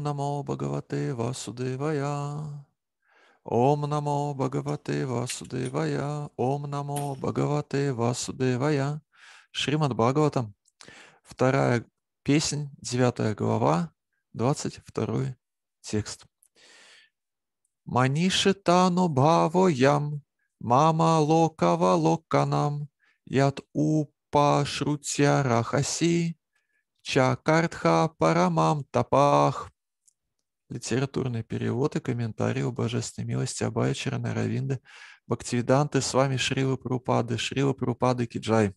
Намо Бхагавате Васудевая. Ом Намо Бхагавате Васудевая. Ом Намо Бхагавате Васудевая. Шримад Бхагаватам. Вторая песнь, девятая глава, двадцать второй текст. Маниши тану баво ям, мама локава локанам, яд упа шрутья рахаси, чакартха парамам тапах. Литературный перевод и комментарий о божественной милости Абая Чаранаравинды, Бхактивиданты с вами Шрила Прупады, Шрила Прупады Киджай.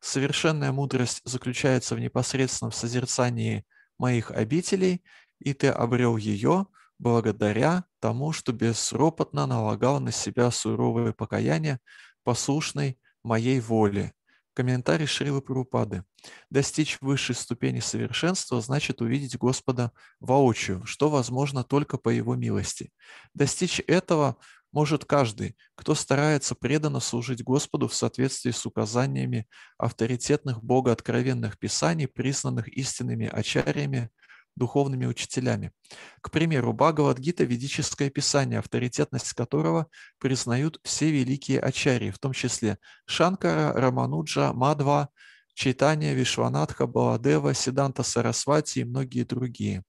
Совершенная мудрость заключается в непосредственном созерцании моих обителей, и ты обрел ее благодаря тому, что безропотно налагал на себя суровое покаяние, послушной моей воле. Комментарий Шрилы Прабхупады. Достичь высшей ступени совершенства значит увидеть Господа воочию, что возможно только по Его милости. Достичь этого может каждый, кто старается преданно служить Господу в соответствии с указаниями авторитетных Бога откровенных писаний, признанных истинными ачарьями, духовными учителями. К примеру, Бхагавадгита – ведическое писание, авторитетность которого признают все великие ачарьи, в том числе Шанкара, Рамануджа, Мадва, Чайтанья, Вишванатха, Баладева, Сиданта Сарасвати и многие другие.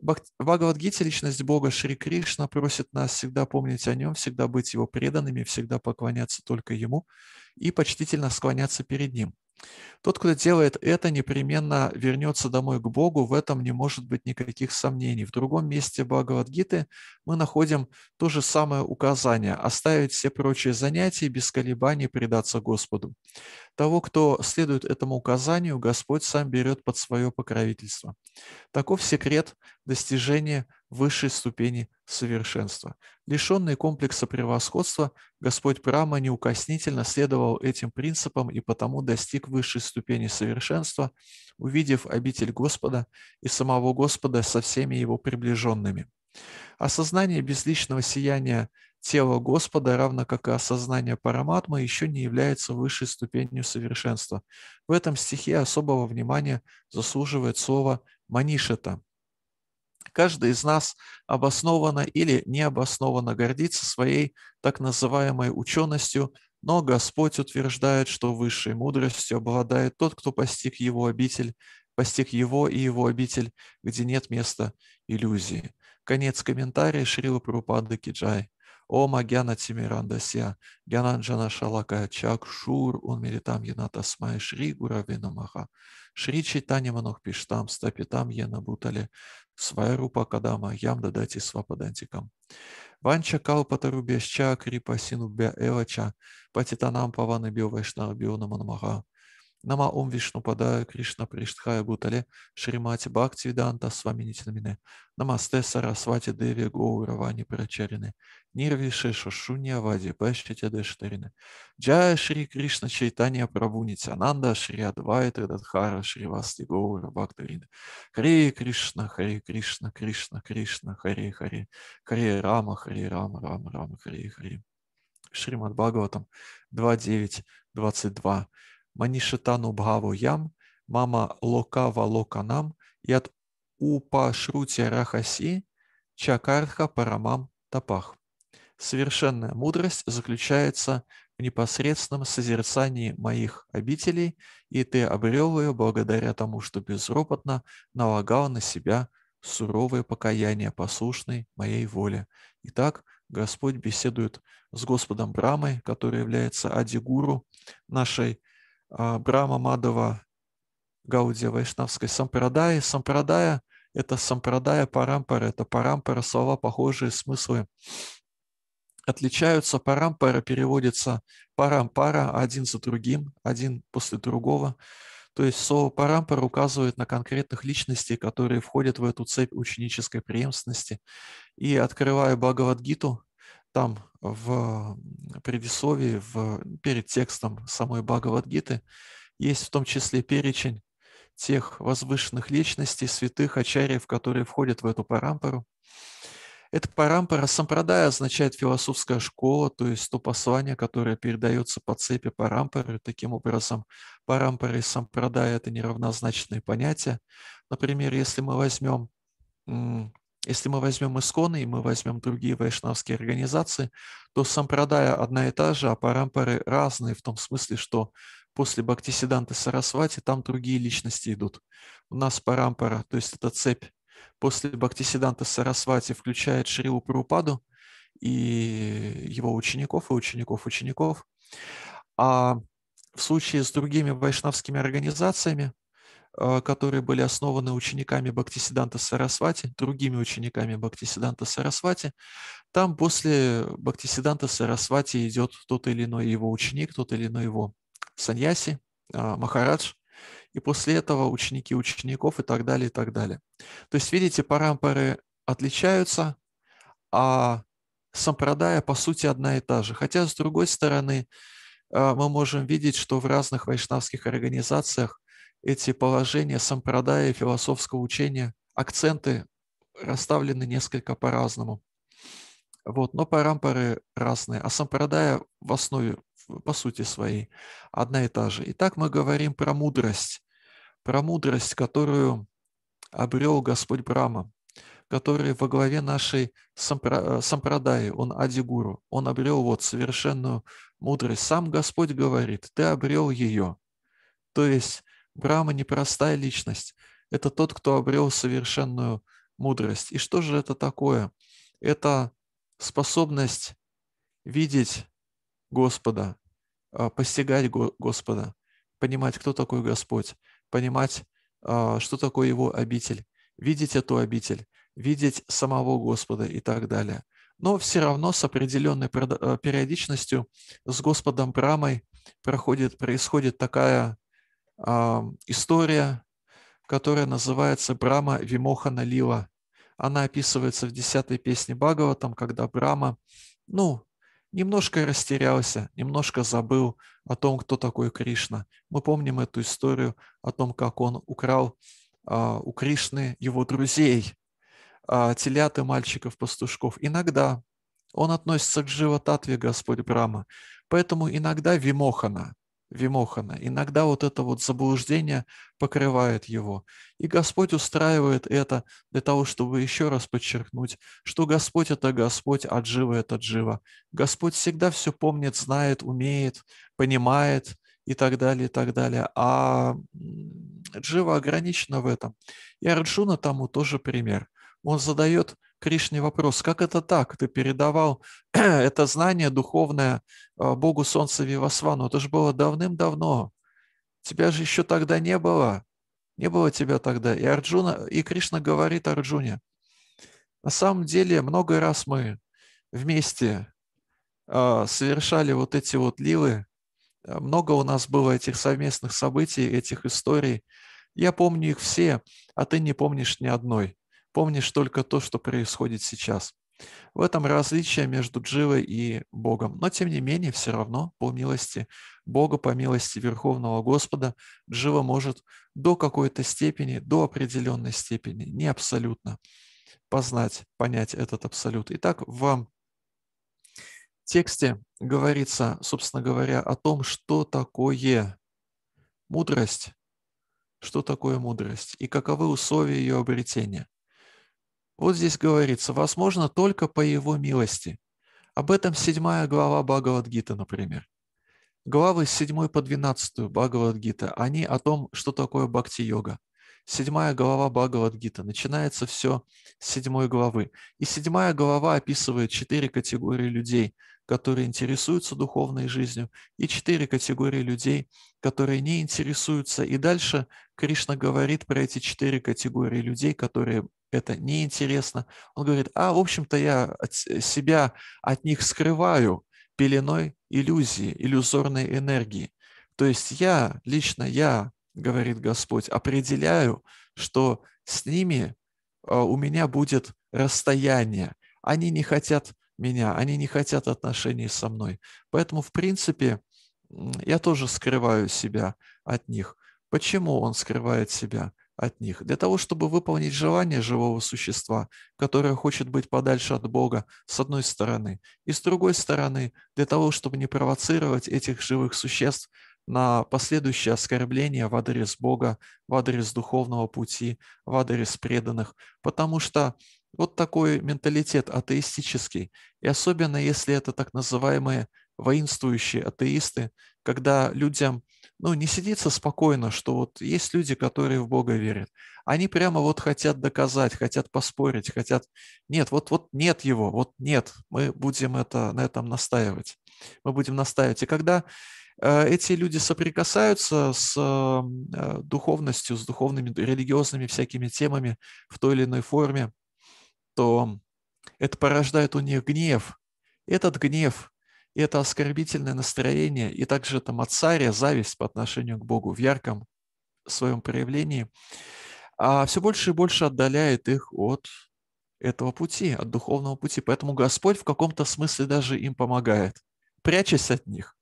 В Бхагавадгите личность Бога Шри Кришна просит нас всегда помнить о Нем, всегда быть Его преданными, всегда поклоняться только Ему и почтительно склоняться перед Ним. Тот, кто делает это, непременно вернется домой к Богу, в этом не может быть никаких сомнений. В другом месте Бхагавадгиты мы находим то же самое указание – оставить все прочие занятия и без колебаний предаться Господу. Того, кто следует этому указанию, Господь сам берет под свое покровительство. Таков секрет достижения высшей ступени совершенства. Лишенный комплекса превосходства, Господь Брама неукоснительно следовал этим принципам и потому достиг высшей ступени совершенства, увидев обитель Господа и самого Господа со всеми его приближенными. Осознание безличного сияния тела Господа, равно как и осознание параматмы, еще не является высшей ступенью совершенства. В этом стихе особого внимания заслуживает слово «манишета», Каждый из нас обоснованно или необоснованно гордится своей так называемой ученостью, но Господь утверждает, что высшей мудростью обладает тот, кто постиг его обитель, постиг его и его обитель, где нет места иллюзии. Конец комментария Шрила Прупады Киджай. Om Agyana Timirandasya Gyananjana Shalaka Чакшур Унмиритам Яната Смай Шри Гураве Намаха Шри Чайтанья Манох Пиштам Стапитам Яна Бутале Свайрупа Кадама Ям Дадати Свападантикам Ванча Калпатарубяща Крипасину Бя Эвача Патитанам Паваны Био Вайшнава Био Наманмага Нама Ом Вишну Падая Кришна Приштхая Бутале Шримати Бхакти Виданта Сваминитинамине Намасте Сарасвати Деви Гоу Равани Прачарине. Нирвиши Шушунья Вади Пэшчите Дештарины Джая Шри Кришна Чайтанья Прабу Нитянанда Шри Адвайта Дадхара Шри Васти Гоура Бхактарины Харе Кришна Харе Кришна Кришна Кришна Харе Харе. Харе Рама Харе Рама Рама Рама Харе Харе. Шримад Бхагаватам 2.9.22 Манишитану Бхаву Ям, Мама Локава Локанам, Яд Упа Шрути Рахаси, Чакарха Парамам Тапах. Совершенная мудрость заключается в непосредственном созерцании моих обителей, и ты обрел ее благодаря тому, что безропотно налагал на себя суровое покаяние, послушной моей воле. Итак, Господь беседует с Господом Брамой, который является адигуру нашей Брама Мадова Гаудия Вайшнавской Сампрадаи. Сампрадая – это Сампрадая Парампара, это Парампара, слова похожие, смыслы отличаются. Парампара переводится Парампара один за другим, один после другого. То есть слово парампара указывает на конкретных личностей, которые входят в эту цепь ученической преемственности. И открывая Бхагавадгиту, там в предисловии, в, перед текстом самой Бхагавадгиты есть в том числе перечень тех возвышенных личностей, святых ачарьев, которые входят в эту парампару. Эта парампара сампрадая означает философская школа, то есть то послание, которое передается по цепи парампары. Таким образом, парампара и сампрадая – это неравнозначные понятия. Например, если мы возьмем если мы возьмем исконы и мы возьмем другие вайшнавские организации, то сампрадая одна и та же, а парампары разные в том смысле, что после Бхактисиданты Сарасвати там другие личности идут. У нас парампара, то есть это цепь, после Бхактисиданта Сарасвати включает Шрилу Прабхупаду и его учеников и учеников учеников. А в случае с другими вайшнавскими организациями которые были основаны учениками Бхактисиданта Сарасвати, другими учениками Бхактисиданта Сарасвати. Там после Бхактисиданта Сарасвати идет тот или иной его ученик, тот или иной его саньяси, а, махарадж, и после этого ученики учеников и так далее, и так далее. То есть, видите, парампары отличаются, а сампрадая, по сути, одна и та же. Хотя, с другой стороны, а, мы можем видеть, что в разных вайшнавских организациях эти положения сампрадая философского учения, акценты расставлены несколько по-разному. Вот, но парампары разные, а сампрадая в основе, по сути своей, одна и та же. Итак, мы говорим про мудрость, про мудрость, которую обрел Господь Брама, который во главе нашей сампра, сампрадаи, он Адигуру, он обрел вот совершенную мудрость. Сам Господь говорит, ты обрел ее. То есть Брама непростая личность. Это тот, кто обрел совершенную мудрость. И что же это такое? Это способность видеть Господа, а, постигать Господа, понимать, кто такой Господь, понимать, а, что такое Его обитель, видеть эту обитель, видеть самого Господа и так далее. Но все равно с определенной периодичностью с Господом Брамой проходит, происходит такая история, которая называется Брама Вимохана Лила. Она описывается в десятой песне Бхагаватам, когда Брама, ну, немножко растерялся, немножко забыл о том, кто такой Кришна. Мы помним эту историю о том, как он украл а, у Кришны его друзей, а, телят и мальчиков-пастушков. Иногда он относится к животатве Господь Брама, поэтому иногда Вимохана, Вимохана. Иногда вот это вот заблуждение покрывает его. И Господь устраивает это для того, чтобы еще раз подчеркнуть, что Господь – это Господь, а Джива – это Джива. Господь всегда все помнит, знает, умеет, понимает и так далее, и так далее. А Джива ограничена в этом. И Арджуна тому тоже пример. Он задает Кришне вопрос, как это так? Ты передавал это знание духовное а, Богу Солнца Вивасвану. Это же было давным-давно. Тебя же еще тогда не было. Не было тебя тогда. И Арджуна, и Кришна говорит Арджуне, на самом деле много раз мы вместе э, совершали вот эти вот ливы. Много у нас было этих совместных событий, этих историй. Я помню их все, а ты не помнишь ни одной. Помнишь только то, что происходит сейчас. В этом различие между Дживой и Богом. Но тем не менее, все равно, по милости Бога, по милости Верховного Господа, Джива может до какой-то степени, до определенной степени, не абсолютно, познать, понять этот абсолют. Итак, в тексте говорится, собственно говоря, о том, что такое мудрость, что такое мудрость и каковы условия ее обретения. Вот здесь говорится, возможно, только по его милости. Об этом седьмая глава Бхагавадгита, например. Главы с 7 по 12 Бхагавадгита, они о том, что такое бхакти-йога. Седьмая глава Бхагавадгита. Начинается все с седьмой главы. И седьмая глава описывает четыре категории людей, которые интересуются духовной жизнью, и четыре категории людей, которые не интересуются. И дальше Кришна говорит про эти четыре категории людей, которые это неинтересно. Он говорит, а, в общем-то, я от себя от них скрываю пеленой иллюзии, иллюзорной энергии. То есть я, лично я, говорит Господь, определяю, что с ними а, у меня будет расстояние. Они не хотят меня, они не хотят отношений со мной. Поэтому, в принципе, я тоже скрываю себя от них. Почему он скрывает себя? От них, для того, чтобы выполнить желание живого существа, которое хочет быть подальше от Бога, с одной стороны, и с другой стороны, для того, чтобы не провоцировать этих живых существ на последующее оскорбление в адрес Бога, в адрес духовного пути, в адрес преданных, потому что вот такой менталитет атеистический, и особенно если это так называемые воинствующие атеисты, когда людям ну, не сидится спокойно, что вот есть люди, которые в Бога верят. Они прямо вот хотят доказать, хотят поспорить, хотят... Нет, вот, вот нет его, вот нет. Мы будем это, на этом настаивать. Мы будем настаивать. И когда э, эти люди соприкасаются с э, духовностью, с духовными, религиозными всякими темами в той или иной форме, то это порождает у них гнев. Этот гнев и это оскорбительное настроение, и также это мацария, зависть по отношению к Богу в ярком своем проявлении, а все больше и больше отдаляет их от этого пути, от духовного пути. Поэтому Господь в каком-то смысле даже им помогает, прячась от них,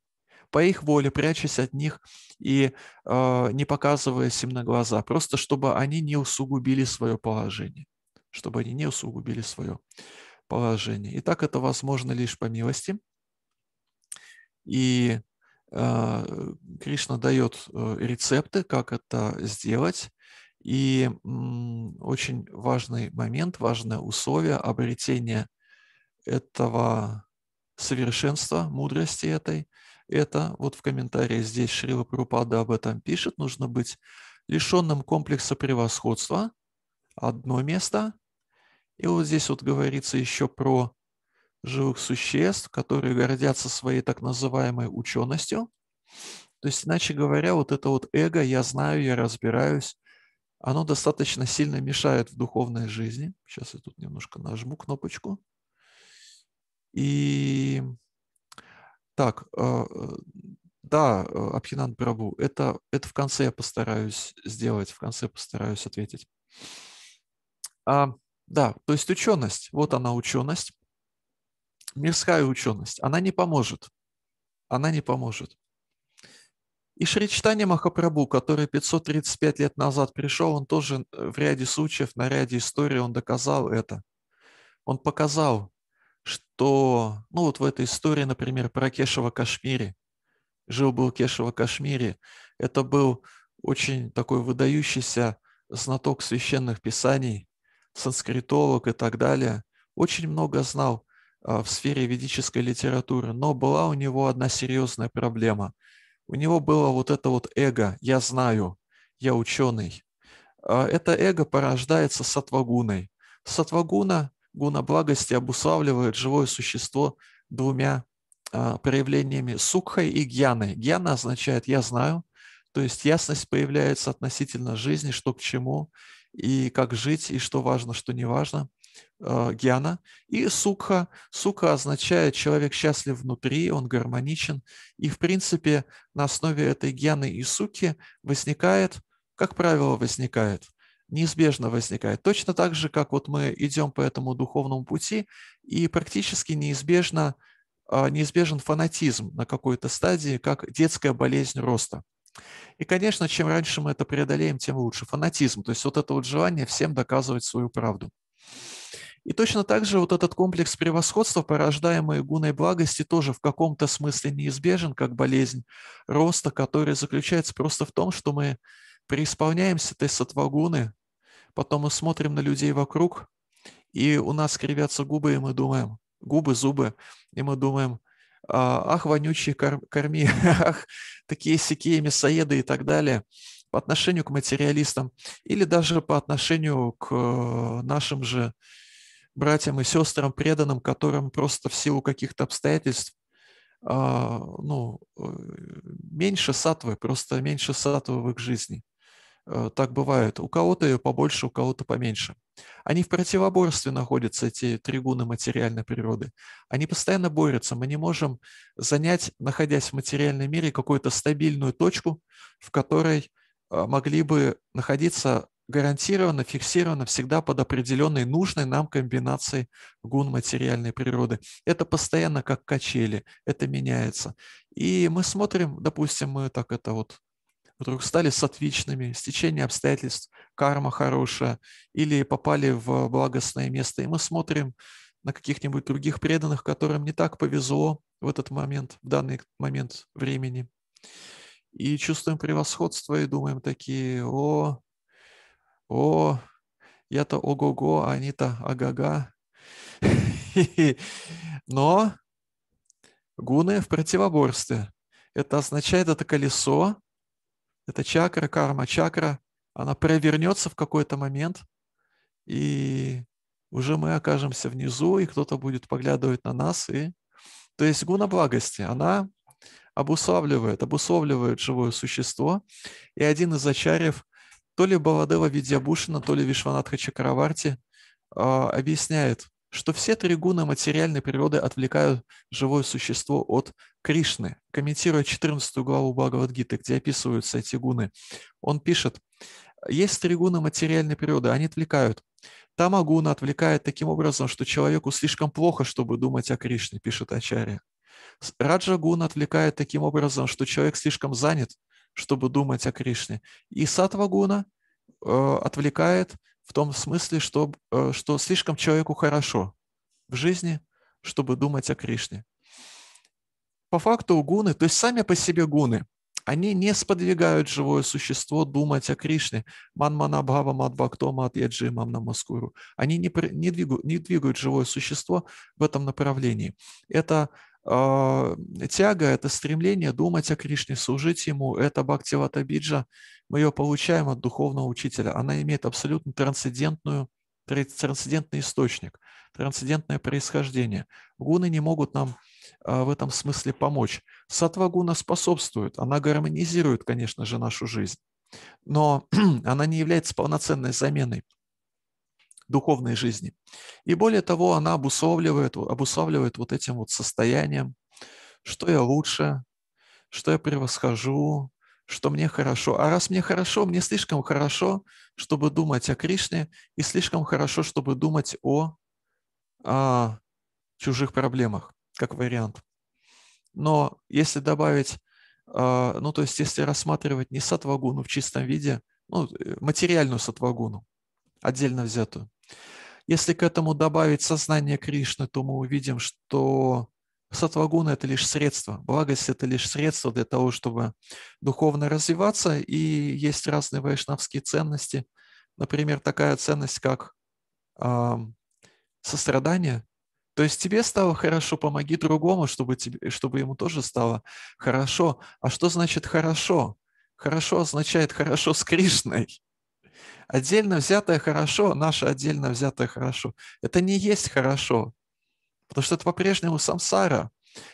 по их воле, прячась от них и э, не показываясь им на глаза, просто чтобы они не усугубили свое положение, чтобы они не усугубили свое положение. И так это возможно лишь по милости – и э, Кришна дает э, рецепты, как это сделать. И очень важный момент, важное условие обретения этого совершенства, мудрости этой, это вот в комментарии здесь Шрила Прупада об этом пишет, нужно быть лишенным комплекса превосходства, одно место. И вот здесь вот говорится еще про живых существ, которые гордятся своей так называемой ученостью. То есть, иначе говоря, вот это вот эго, я знаю, я разбираюсь, оно достаточно сильно мешает в духовной жизни. Сейчас я тут немножко нажму кнопочку. И так, э, да, Абхинан Прабу, это, это в конце я постараюсь сделать, в конце постараюсь ответить. А, да, то есть ученость, вот она ученость мирская ученость, она не поможет. Она не поможет. И Шричтани Махапрабху, который 535 лет назад пришел, он тоже в ряде случаев, на ряде историй он доказал это. Он показал, что, ну вот в этой истории, например, про Кешева Кашмире, жил-был Кешева Кашмире, это был очень такой выдающийся знаток священных писаний, санскритолог и так далее, очень много знал в сфере ведической литературы, но была у него одна серьезная проблема. У него было вот это вот эго «я знаю», «я ученый». А, это эго порождается сатвагуной. Сатвагуна, гуна благости, обуславливает живое существо двумя а, проявлениями сукхой и гьяной. Гьяна означает «я знаю», то есть ясность появляется относительно жизни, что к чему, и как жить, и что важно, что не важно – гьяна. И сукха. Сукха означает человек счастлив внутри, он гармоничен. И, в принципе, на основе этой гьяны и суки возникает, как правило, возникает, неизбежно возникает. Точно так же, как вот мы идем по этому духовному пути, и практически неизбежно, э, неизбежен фанатизм на какой-то стадии, как детская болезнь роста. И, конечно, чем раньше мы это преодолеем, тем лучше. Фанатизм, то есть вот это вот желание всем доказывать свою правду. И точно так же вот этот комплекс превосходства, порождаемый гуной благости, тоже в каком-то смысле неизбежен, как болезнь роста, которая заключается просто в том, что мы преисполняемся этой сатвагуны, потом мы смотрим на людей вокруг, и у нас кривятся губы, и мы думаем, губы, зубы, и мы думаем, «А, ах, вонючие корми, ах, такие сякие мясоеды и так далее по отношению к материалистам или даже по отношению к э, нашим же братьям и сестрам, преданным, которым просто в силу каких-то обстоятельств а, ну, э, меньше сатвы, просто меньше сатвы в их жизни. Э, так бывает. У кого-то ее побольше, у кого-то поменьше. Они в противоборстве находятся, эти тригуны материальной природы. Они постоянно борются. Мы не можем занять, находясь в материальном мире, какую-то стабильную точку, в которой а, могли бы находиться гарантированно, фиксированно всегда под определенной нужной нам комбинацией гун материальной природы. Это постоянно как качели, это меняется. И мы смотрим, допустим, мы так это вот вдруг стали сатвичными, стечение обстоятельств, карма хорошая, или попали в благостное место, и мы смотрим на каких-нибудь других преданных, которым не так повезло в этот момент, в данный момент времени. и чувствуем превосходство и думаем такие, о, о, я-то ого-го, а они-то ага-га. Но гуны в противоборстве. Это означает, это колесо, это чакра, карма чакра, она провернется в какой-то момент, и уже мы окажемся внизу, и кто-то будет поглядывать на нас. И... То есть гуна благости, она обуславливает, обусловливает живое существо. И один из ачарьев, то ли Баладева Видьябушина, то ли Вишванатха Чакраварти, а, объясняет, что все три гуны материальной природы отвлекают живое существо от Кришны. Комментируя 14 главу Бхагавадгиты, где описываются эти гуны, он пишет, есть три гуна материальной природы, они отвлекают. Тамагуна отвлекает таким образом, что человеку слишком плохо, чтобы думать о Кришне, пишет Ачарья. Раджагуна отвлекает таким образом, что человек слишком занят, чтобы думать о Кришне. И Сатвагуна э, отвлекает в том смысле, что, э, что слишком человеку хорошо в жизни, чтобы думать о Кришне. По факту гуны, то есть сами по себе гуны, они не сподвигают живое существо думать о Кришне. Манмана Бхава Мадбхактома от Яджи Мамнамаскуру. Они не, не, двигают, не двигают живое существо в этом направлении. Это тяга, это стремление думать о Кришне, служить Ему. Это Бхактивата Биджа. Мы ее получаем от духовного учителя. Она имеет абсолютно трансцендентную, трансцендентный источник, трансцендентное происхождение. Гуны не могут нам а, в этом смысле помочь. Сатвагуна способствует, она гармонизирует, конечно же, нашу жизнь, но она не является полноценной заменой духовной жизни. И более того, она обусловливает, обуславливает вот этим вот состоянием, что я лучше, что я превосхожу, что мне хорошо. А раз мне хорошо, мне слишком хорошо, чтобы думать о Кришне, и слишком хорошо, чтобы думать о, о чужих проблемах как вариант. Но если добавить, а, ну то есть если рассматривать не сатвагуну в чистом виде, ну, э, материальную сатвагуну, отдельно взятую, если к этому добавить сознание Кришны, то мы увидим, что сатвагуна – это лишь средство, благость – это лишь средство для того, чтобы духовно развиваться, и есть разные вайшнавские ценности. Например, такая ценность, как э, сострадание, то есть тебе стало хорошо, помоги другому, чтобы, тебе, чтобы ему тоже стало хорошо. А что значит хорошо? Хорошо означает хорошо с Кришной. Отдельно взятое хорошо, наше отдельно взятое хорошо. Это не есть хорошо, потому что это по-прежнему самсара.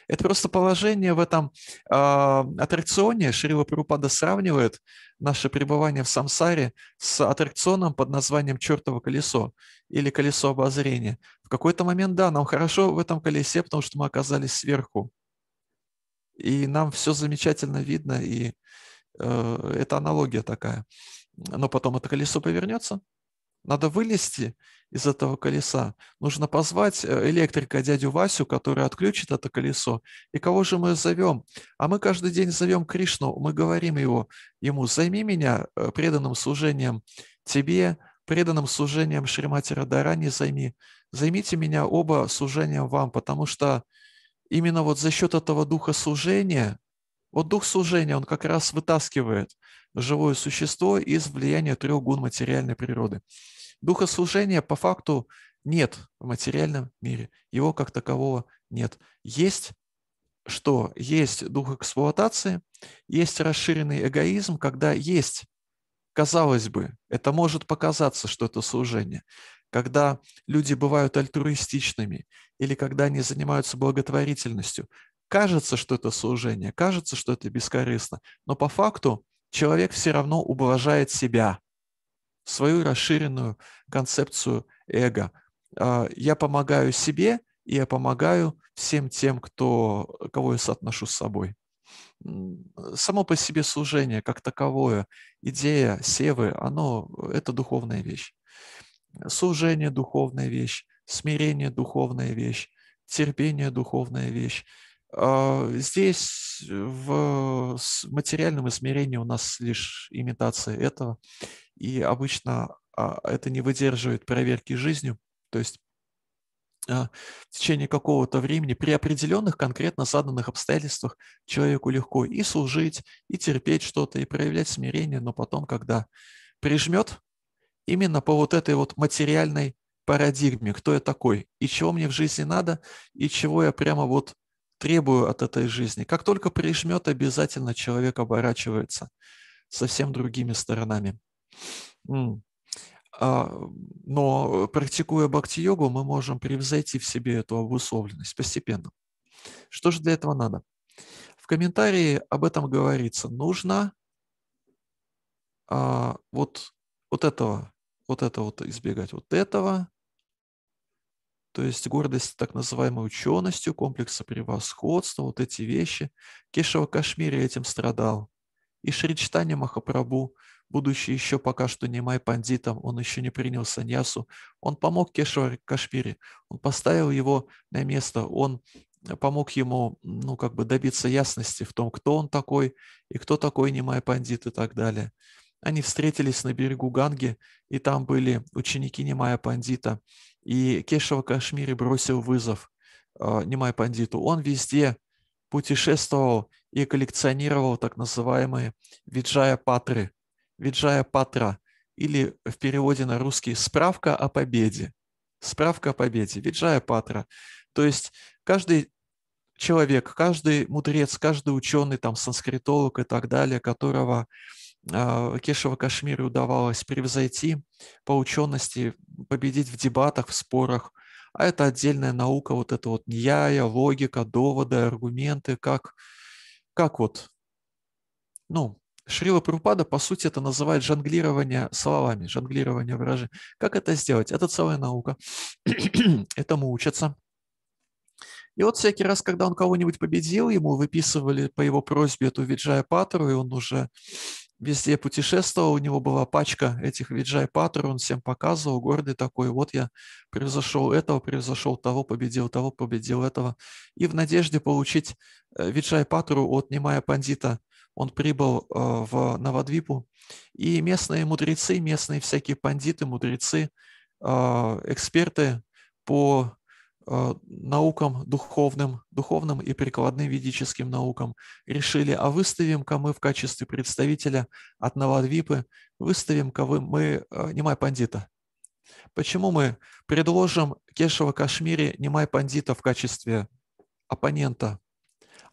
Это просто положение в этом э, аттракционе. Шрила Прупада сравнивает наше пребывание в самсаре с аттракционом под названием «Чертово колесо» или «Колесо обозрения». В какой-то момент, да, нам хорошо в этом колесе, потому что мы оказались сверху. И нам все замечательно видно, и э, это аналогия такая. Но потом это колесо повернется, надо вылезти из этого колеса. Нужно позвать э, электрика дядю Васю, который отключит это колесо. И кого же мы зовем? А мы каждый день зовем Кришну. Мы говорим его, ему, займи меня э, преданным служением тебе, преданным служением Шримати Радарани займи. Займите меня оба служением вам, потому что именно вот за счет этого духа служения, вот дух служения, он как раз вытаскивает живое существо из влияния трех гун материальной природы. Духослужения по факту нет в материальном мире. Его как такового нет. Есть что? Есть дух эксплуатации, есть расширенный эгоизм, когда есть, казалось бы, это может показаться, что это служение, когда люди бывают альтруистичными или когда они занимаются благотворительностью. Кажется, что это служение, кажется, что это бескорыстно, но по факту человек все равно ублажает себя свою расширенную концепцию эго. А, я помогаю себе, и я помогаю всем тем, кто, кого я соотношу с собой. Само по себе служение как таковое, идея севы, оно, это духовная вещь. Служение – духовная вещь, смирение – духовная вещь, терпение – духовная вещь. А, здесь в материальном измерении у нас лишь имитация этого. И обычно а, это не выдерживает проверки жизнью, то есть а, в течение какого-то времени при определенных конкретно заданных обстоятельствах человеку легко и служить, и терпеть что-то, и проявлять смирение, но потом, когда прижмет, именно по вот этой вот материальной парадигме, кто я такой, и чего мне в жизни надо, и чего я прямо вот требую от этой жизни. Как только прижмет, обязательно человек оборачивается совсем другими сторонами. А, но практикуя бхакти-йогу, мы можем превзойти в себе эту обусловленность постепенно. Что же для этого надо? В комментарии об этом говорится. Нужно а, вот, вот этого, вот это вот избегать, вот этого, то есть гордость так называемой ученостью, комплекса превосходства, вот эти вещи. Кешева Кашмири этим страдал. И Шричтани Махапрабху будучи еще пока что не май пандитом, он еще не принял саньясу, он помог Кешвар Кашпире, он поставил его на место, он помог ему, ну, как бы добиться ясности в том, кто он такой и кто такой Немай Пандит и так далее. Они встретились на берегу Ганги, и там были ученики Немая Пандита, и Кешева Кашмири бросил вызов э, Немай Пандиту. Он везде путешествовал и коллекционировал так называемые виджая патры, Виджая Патра или в переводе на русский «справка о победе». Справка о победе, Виджая Патра. То есть каждый человек, каждый мудрец, каждый ученый, там, санскритолог и так далее, которого э, Кешева Кашмире удавалось превзойти по учености, победить в дебатах, в спорах, а это отдельная наука, вот это вот ньяя, логика, доводы, аргументы, как, как вот, ну, Шрила Прупада, по сути, это называет жонглирование словами, жонглирование выражений. Как это сделать? Это целая наука. Этому учатся. И вот всякий раз, когда он кого-нибудь победил, ему выписывали по его просьбе эту Виджая Патру, и он уже везде путешествовал, у него была пачка этих Виджай Патру, он всем показывал, гордый такой, вот я превзошел этого, превзошел того, победил того, победил этого. И в надежде получить э, Виджай Патру от Немая Пандита – он прибыл э, в Навадвипу, и местные мудрецы, местные всякие пандиты, мудрецы, э, эксперты по наукам духовным, духовным и прикладным ведическим наукам решили, а выставим-ка мы в качестве представителя от Навадвипы, выставим-ка мы Немай Пандита. Почему мы предложим Кешева Кашмире Немай Пандита в качестве оппонента?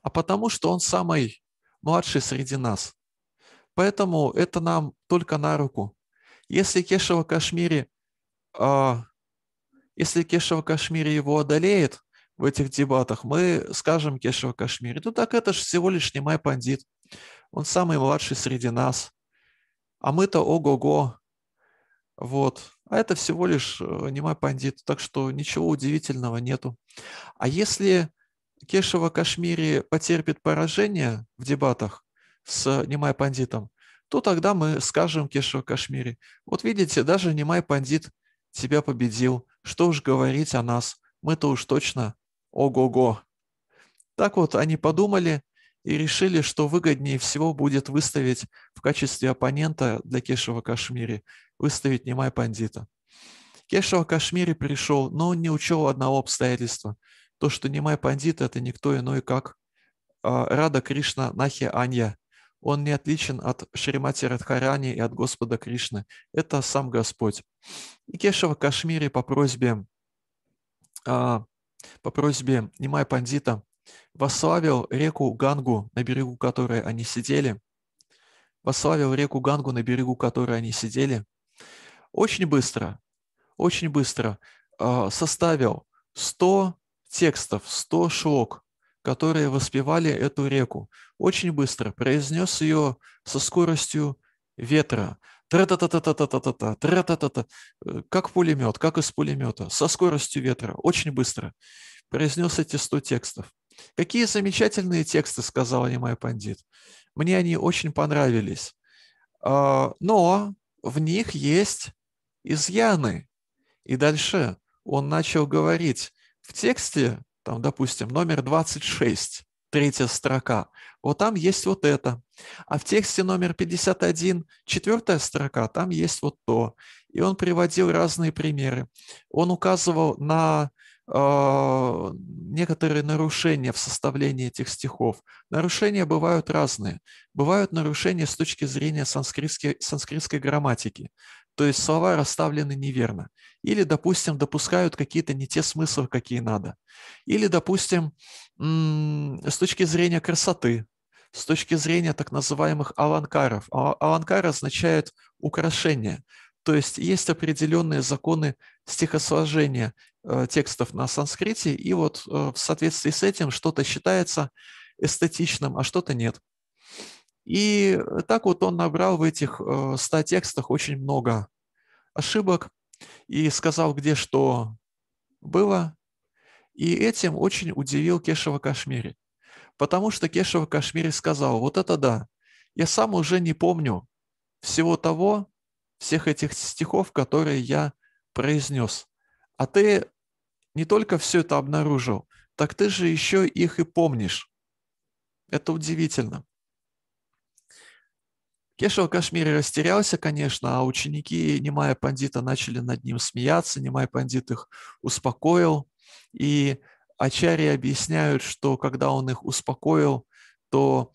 А потому что он самый младший среди нас. Поэтому это нам только на руку. Если Кешева Кашмири, э, если Кешева Кашмири его одолеет в этих дебатах, мы скажем Кешева Кашмири, ну так это же всего лишь Немай Пандит. Он самый младший среди нас. А мы-то ого-го. Вот. А это всего лишь э, Немай Пандит. Так что ничего удивительного нету. А если Кешева Кашмири потерпит поражение в дебатах с Немай Пандитом, то тогда мы скажем Кешева Кашмири, вот видите, даже Немай Пандит тебя победил, что уж говорить о нас, мы-то уж точно ого-го. Так вот они подумали и решили, что выгоднее всего будет выставить в качестве оппонента для Кешева Кашмири, выставить Немай Пандита. Кешева Кашмири пришел, но он не учел одного обстоятельства – то, что Нимай Пандит – это никто иной, как а, Рада Кришна Нахи Анья. Он не отличен от Шримати Радхарани и от Господа Кришны. Это сам Господь. И Кешева Кашмири по просьбе, а, по просьбе Нимай Пандита восславил реку Гангу, на берегу которой они сидели, восславил реку Гангу, на берегу которой они сидели, очень быстро, очень быстро э, составил 100 текстов, 100 шлок, которые воспевали эту реку. Очень быстро произнес ее со скоростью ветра. Тра-та-та-та-та-та-та-та, тра-та-та-та, как пулемет, как из пулемета, со скоростью ветра, очень быстро произнес эти 100 текстов. Какие замечательные тексты, сказал Анимай Пандит. Мне они очень понравились. А, но в них есть изъяны. И дальше он начал говорить, в тексте, там, допустим, номер 26, третья строка, вот там есть вот это. А в тексте номер 51, четвертая строка, там есть вот то. И он приводил разные примеры. Он указывал на э, некоторые нарушения в составлении этих стихов. Нарушения бывают разные. Бывают нарушения с точки зрения санскритской, санскритской грамматики. То есть слова расставлены неверно. Или, допустим, допускают какие-то не те смыслы, какие надо. Или, допустим, с точки зрения красоты, с точки зрения так называемых аланкаров. Аланкар означает украшение. То есть есть определенные законы стихосложения э, текстов на санскрите, и вот э, в соответствии с этим что-то считается эстетичным, а что-то нет. И так вот он набрал в этих 100 э, текстах очень много ошибок и сказал, где что было. И этим очень удивил Кешева Кашмири. Потому что Кешева Кашмири сказал, вот это да, я сам уже не помню всего того, всех этих стихов, которые я произнес. А ты не только все это обнаружил, так ты же еще их и помнишь. Это удивительно. Кешев Кашмири растерялся, конечно, а ученики Немая Пандита начали над ним смеяться, Немай Пандит их успокоил, и Ачари объясняют, что когда он их успокоил, то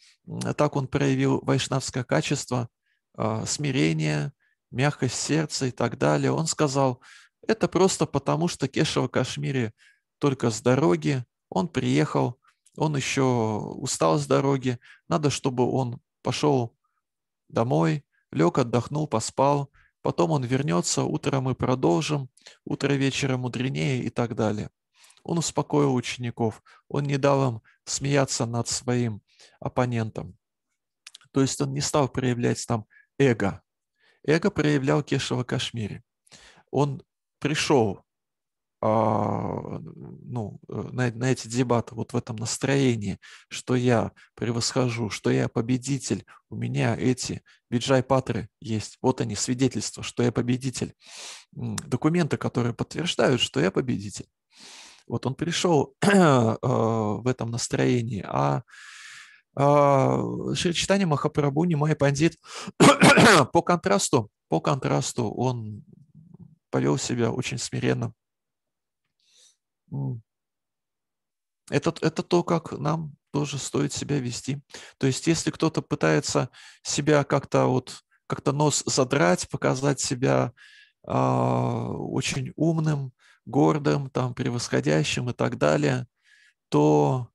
так он проявил вайшнавское качество, а, смирение, мягкость сердца и так далее. Он сказал, это просто потому, что Кешева Кашмири только с дороги, он приехал, он еще устал с дороги, надо, чтобы он пошел домой, лег, отдохнул, поспал, потом он вернется, утром мы продолжим, утро вечера мудренее и так далее. Он успокоил учеников, он не дал им смеяться над своим оппонентом. То есть он не стал проявлять там эго. Эго проявлял Кешева Кашмире. Он пришел ну, э, на, на эти дебаты вот в этом настроении, что я превосхожу, что я победитель, у меня эти виджай-патры есть, вот они, свидетельства, что я победитель, документы, которые подтверждают, что я победитель. Вот он пришел а, в этом настроении, а Шри Махапрабху, Нимай Пандит, по контрасту, по контрасту он повел себя очень смиренно, это, это то, как нам тоже стоит себя вести. То есть, если кто-то пытается себя как-то вот как-то нос задрать, показать себя э, очень умным, гордым, там, превосходящим и так далее, то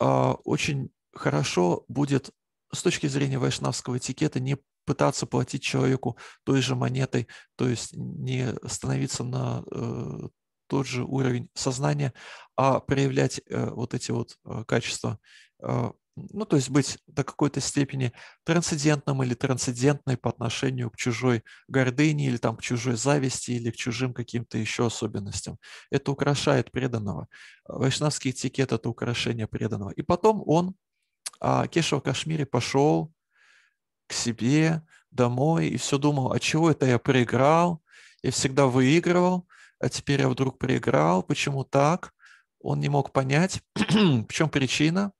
э, очень хорошо будет с точки зрения вайшнавского этикета не пытаться платить человеку той же монетой, то есть не становиться на э, тот же уровень сознания, а проявлять э, вот эти вот э, качества, э, ну, то есть быть до какой-то степени трансцендентным или трансцендентной по отношению к чужой гордыне или там к чужой зависти или к чужим каким-то еще особенностям. Это украшает преданного. Вайшнавский этикет – это украшение преданного. И потом он, а, Кешева Кашмири, пошел к себе домой и все думал, а чего это я проиграл? Я всегда выигрывал, а теперь я вдруг проиграл, почему так? Он не мог понять, в чем причина.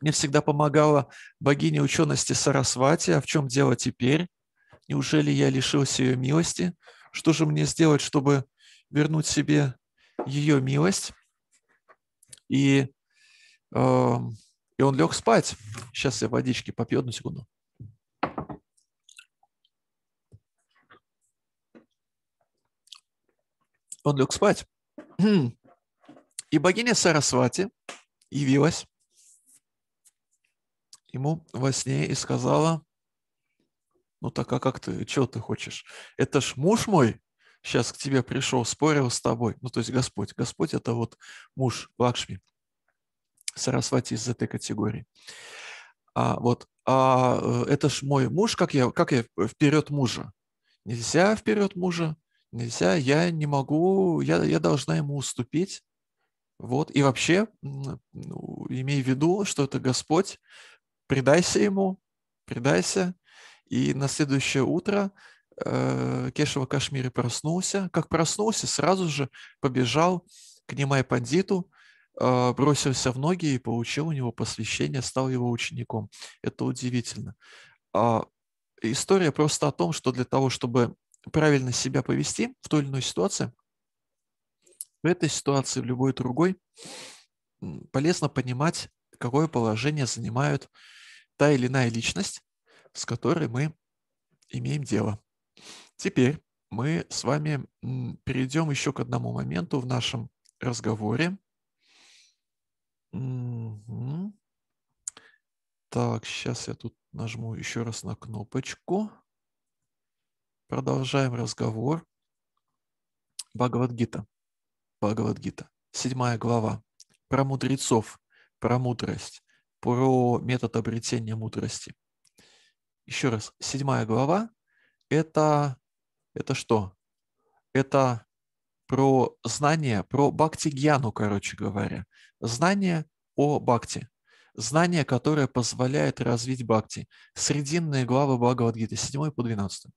Мне всегда помогала богиня учености Сарасвати, а в чем дело теперь? Неужели я лишился ее милости? Что же мне сделать, чтобы вернуть себе ее милость? И, э, и он лег спать. Сейчас я водички попью одну секунду. Он лег спать. И богиня Сарасвати явилась ему во сне и сказала, ну так, а как ты, что ты хочешь? Это ж муж мой сейчас к тебе пришел, спорил с тобой. Ну то есть Господь. Господь это вот муж Лакшми. Сарасвати из этой категории. А, вот, а э, это ж мой муж, как я, как я вперед мужа? Нельзя вперед мужа, Нельзя, я не могу, я, я должна ему уступить. Вот, и вообще, ну, имей в виду, что это Господь, предайся ему, предайся. И на следующее утро э, Кешева Кашмири проснулся. Как проснулся, сразу же побежал к Нимай Пандиту, э, бросился в ноги и получил у него посвящение, стал его учеником. Это удивительно. А, история просто о том, что для того, чтобы правильно себя повести в той или иной ситуации, В этой ситуации, в любой другой, полезно понимать, какое положение занимает та или иная личность, с которой мы имеем дело. Теперь мы с вами перейдем еще к одному моменту в нашем разговоре. Так, сейчас я тут нажму еще раз на кнопочку. Продолжаем разговор. Бхагавадгита. Бхагавадгита. Седьмая глава. Про мудрецов, про мудрость, про метод обретения мудрости. Еще раз, седьмая глава – это, это что? Это про знание, про бхакти-гьяну, короче говоря. Знание о бхакти. Знание, которое позволяет развить бхакти. Срединные главы Бхагавадгиты, 7 по 12.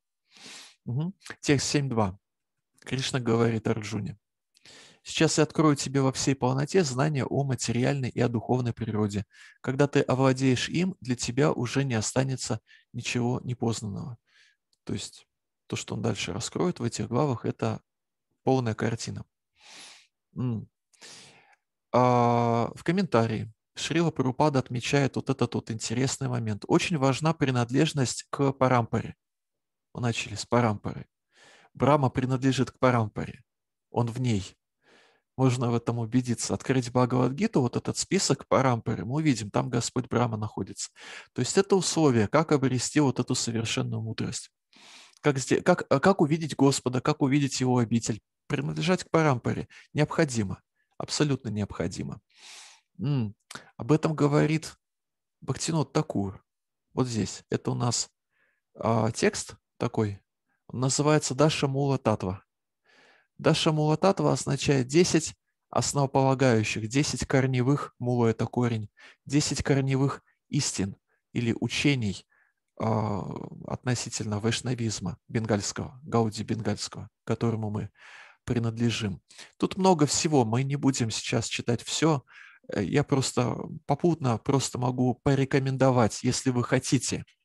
Угу. Текст 7.2. Кришна говорит Арджуне. Сейчас я открою тебе во всей полноте знания о материальной и о духовной природе. Когда ты овладеешь им, для тебя уже не останется ничего непознанного. То есть то, что он дальше раскроет в этих главах, это полная картина. А, в комментарии Шрила Парупада отмечает вот этот вот интересный момент. Очень важна принадлежность к парампаре. Начали с парампары. Брама принадлежит к парампаре. Он в ней. Можно в этом убедиться. Открыть Бхагавадгиту, вот этот список парампары, мы увидим, там Господь Брама находится. То есть это условие, как обрести вот эту совершенную мудрость. Как, как, как увидеть Господа, как увидеть Его обитель. Принадлежать к парампаре необходимо, абсолютно необходимо. М-м, об этом говорит Бхактинот Такур. Вот здесь. Это у нас а, текст такой, он называется Даша Мула Татва. Даша Мула Татва означает 10 основополагающих, 10 корневых, мула это корень, 10 корневых истин или учений э, относительно вайшнавизма бенгальского, гауди бенгальского, которому мы принадлежим. Тут много всего, мы не будем сейчас читать все, я просто попутно просто могу порекомендовать, если вы хотите –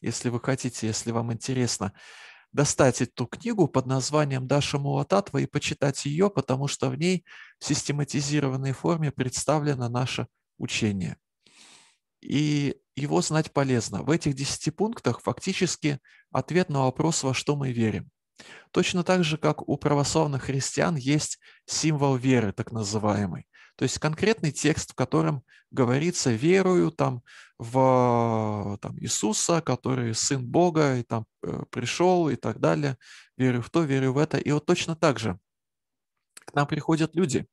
если вы хотите, если вам интересно, достать эту книгу под названием «Даша Мулататва» и почитать ее, потому что в ней в систематизированной форме представлено наше учение. И его знать полезно. В этих десяти пунктах фактически ответ на вопрос, во что мы верим. Точно так же, как у православных христиан есть символ веры, так называемый. То есть конкретный текст, в котором говорится «верую там, в там, Иисуса, который Сын Бога, и там э, пришел и так далее, верю в то, верю в это». И вот точно так же к нам приходят люди,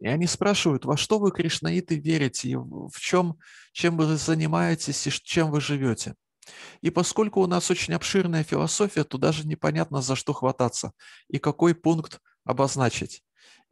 и они спрашивают, во что вы, кришнаиты, верите, в чем, чем вы занимаетесь и чем вы живете. И поскольку у нас очень обширная философия, то даже непонятно, за что хвататься и какой пункт обозначить.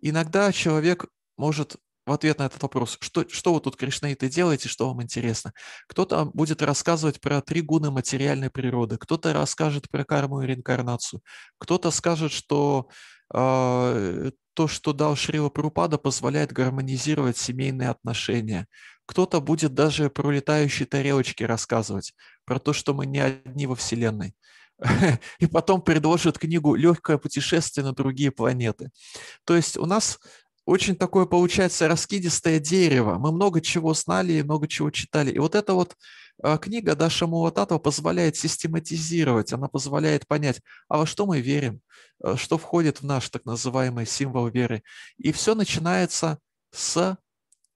Иногда человек может в ответ на этот вопрос, что, что вы тут, кришнаиты, делаете, что вам интересно. Кто-то будет рассказывать про три гуны материальной природы, кто-то расскажет про карму и реинкарнацию, кто-то скажет, что э, то, что дал Шрила Прупада, позволяет гармонизировать семейные отношения. Кто-то будет даже про летающие тарелочки рассказывать, про то, что мы не одни во Вселенной. И потом предложит книгу «Легкое путешествие на другие планеты». То есть у нас очень такое получается раскидистое дерево. Мы много чего знали и много чего читали. И вот эта вот а, книга Даша Мулататова позволяет систематизировать, она позволяет понять, а во что мы верим, а, что входит в наш так называемый символ веры. И все начинается с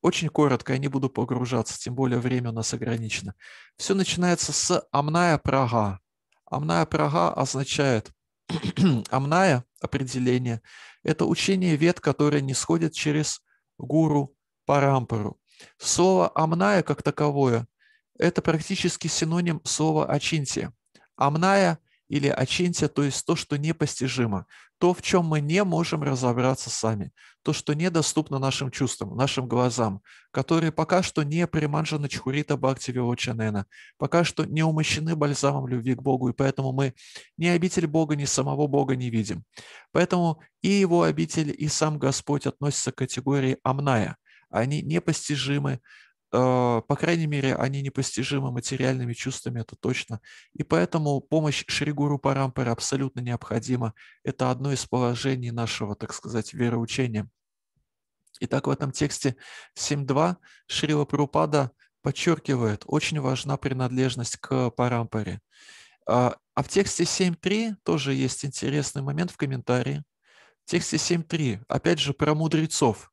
очень коротко, я не буду погружаться, тем более время у нас ограничено. Все начинается с Амная Прага. Амная Прага означает Амная определение – это учение вет, которые не сходят через гуру Парампару. Слово Амная как таковое – это практически синоним слова Ачинтия. Амная или Ачинтия, то есть то, что непостижимо, то, в чем мы не можем разобраться сами, то, что недоступно нашим чувствам, нашим глазам, которые пока что не приманжены чхурита бхакти вилочанена, пока что не умощены бальзамом любви к Богу, и поэтому мы ни обитель Бога, ни самого Бога не видим. Поэтому и его обитель, и сам Господь относятся к категории амная. Они непостижимы, по крайней мере, они непостижимы материальными чувствами, это точно. И поэтому помощь Шригуру Парампары абсолютно необходима. Это одно из положений нашего, так сказать, вероучения. Итак, в этом тексте 7.2 Шрила Прупада подчеркивает, очень важна принадлежность к Парампаре. А, а в тексте 7.3 тоже есть интересный момент в комментарии. В тексте 7.3, опять же, про мудрецов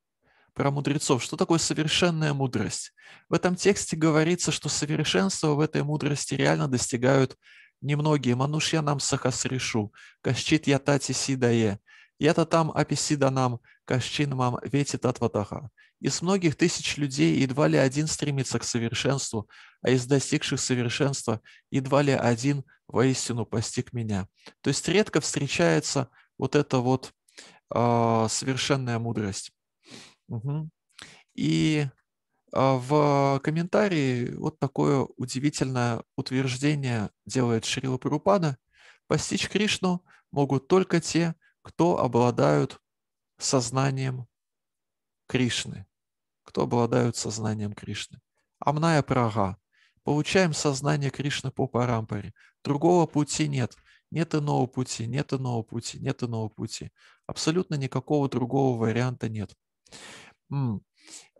про мудрецов. Что такое совершенная мудрость? В этом тексте говорится, что совершенство в этой мудрости реально достигают немногие. Манушья нам сахасришу, кащит ятати сидае, ята там аписиданам, кащин мам ветит атватаха. Из многих тысяч людей едва ли один стремится к совершенству, а из достигших совершенства едва ли один воистину постиг меня. То есть редко встречается вот эта вот э, совершенная мудрость. Угу. И а, в комментарии вот такое удивительное утверждение делает Шрила Прабхупада. Постичь Кришну могут только те, кто обладают сознанием Кришны. Кто обладают сознанием Кришны. Амная Прага. Получаем сознание Кришны по Парампаре. Другого пути нет. Нет иного пути, нет иного пути, нет иного пути. Абсолютно никакого другого варианта нет.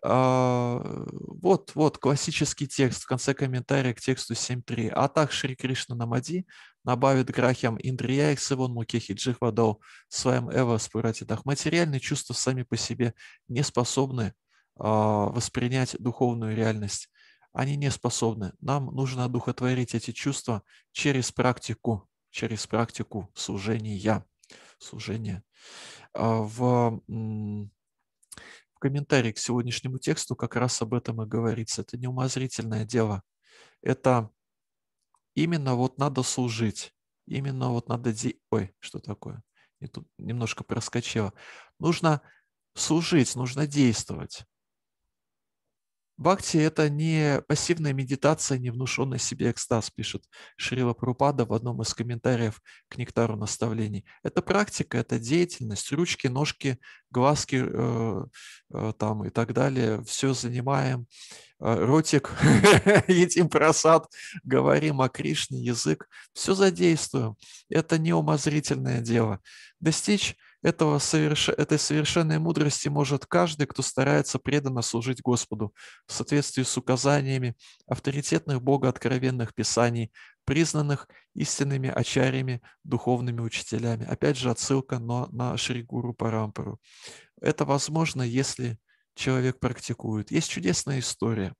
А, вот, вот классический текст в конце комментария к тексту 7.3. А так Шри Кришна Намади набавит грахям Индрия их сывон мукехи джихвадол своим эва спуратидах. Материальные чувства сами по себе не способны а, воспринять духовную реальность. Они не способны. Нам нужно одухотворить эти чувства через практику, через практику служения. Служения. А, в в комментарии к сегодняшнему тексту как раз об этом и говорится. Это не умозрительное дело. Это именно вот надо служить. Именно вот надо... Де... Ой, что такое? И тут немножко проскочило. Нужно служить, нужно действовать. Бхакти – это не пассивная медитация, не внушенный себе экстаз, пишет Шрила Прупада в одном из комментариев к нектару наставлений. Это практика, это деятельность, ручки, ножки, глазки э, э, там и так далее. Все занимаем. Э, ротик, едим просад, говорим о Кришне, язык. Все задействуем. Это не умозрительное дело. Достичь этого соверш... этой совершенной мудрости может каждый, кто старается преданно служить Господу в соответствии с указаниями авторитетных Бога откровенных писаний, признанных истинными ачарями, духовными учителями. Опять же, отсылка на, на Шригуру Парампару. Это возможно, если человек практикует. Есть чудесная история.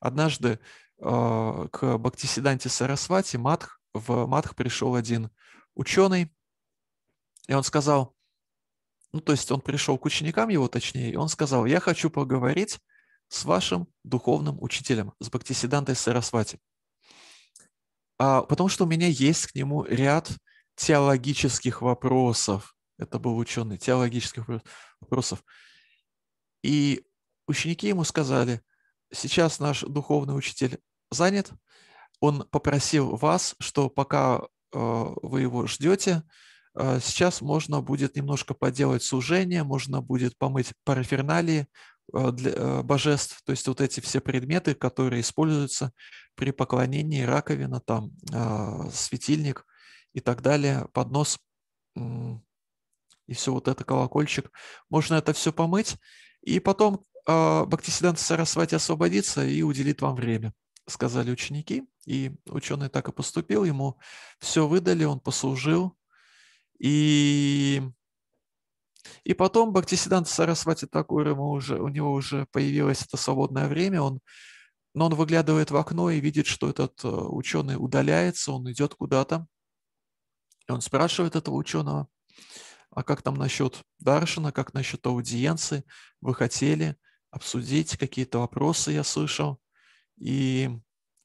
Однажды э, к Бхактисиданте Сарасвати Матх, в Матх пришел один ученый, и он сказал, ну, то есть он пришел к ученикам его, точнее, и он сказал, я хочу поговорить с вашим духовным учителем, с Бхактисидантой Сарасвати. А, потому что у меня есть к нему ряд теологических вопросов. Это был ученый, теологических вопросов. И ученики ему сказали, сейчас наш духовный учитель занят, он попросил вас, что пока э, вы его ждете, сейчас можно будет немножко поделать сужение, можно будет помыть параферналии а, для а, божеств, то есть вот эти все предметы, которые используются при поклонении, раковина, там, светильник и так далее, поднос и все вот это колокольчик. Можно это все помыть, и потом Бхактисиданта Сарасвати освободится и уделит вам время, сказали ученики. И ученый так и поступил, ему все выдали, он послужил, и, и потом Бхактисиданта Сарасвати Такур, ему уже, у него уже появилось это свободное время, он, но он выглядывает в окно и видит, что этот э, ученый удаляется, он идет куда-то. И он спрашивает этого ученого, а как там насчет Даршина, как насчет аудиенции, вы хотели обсудить какие-то вопросы, я слышал. И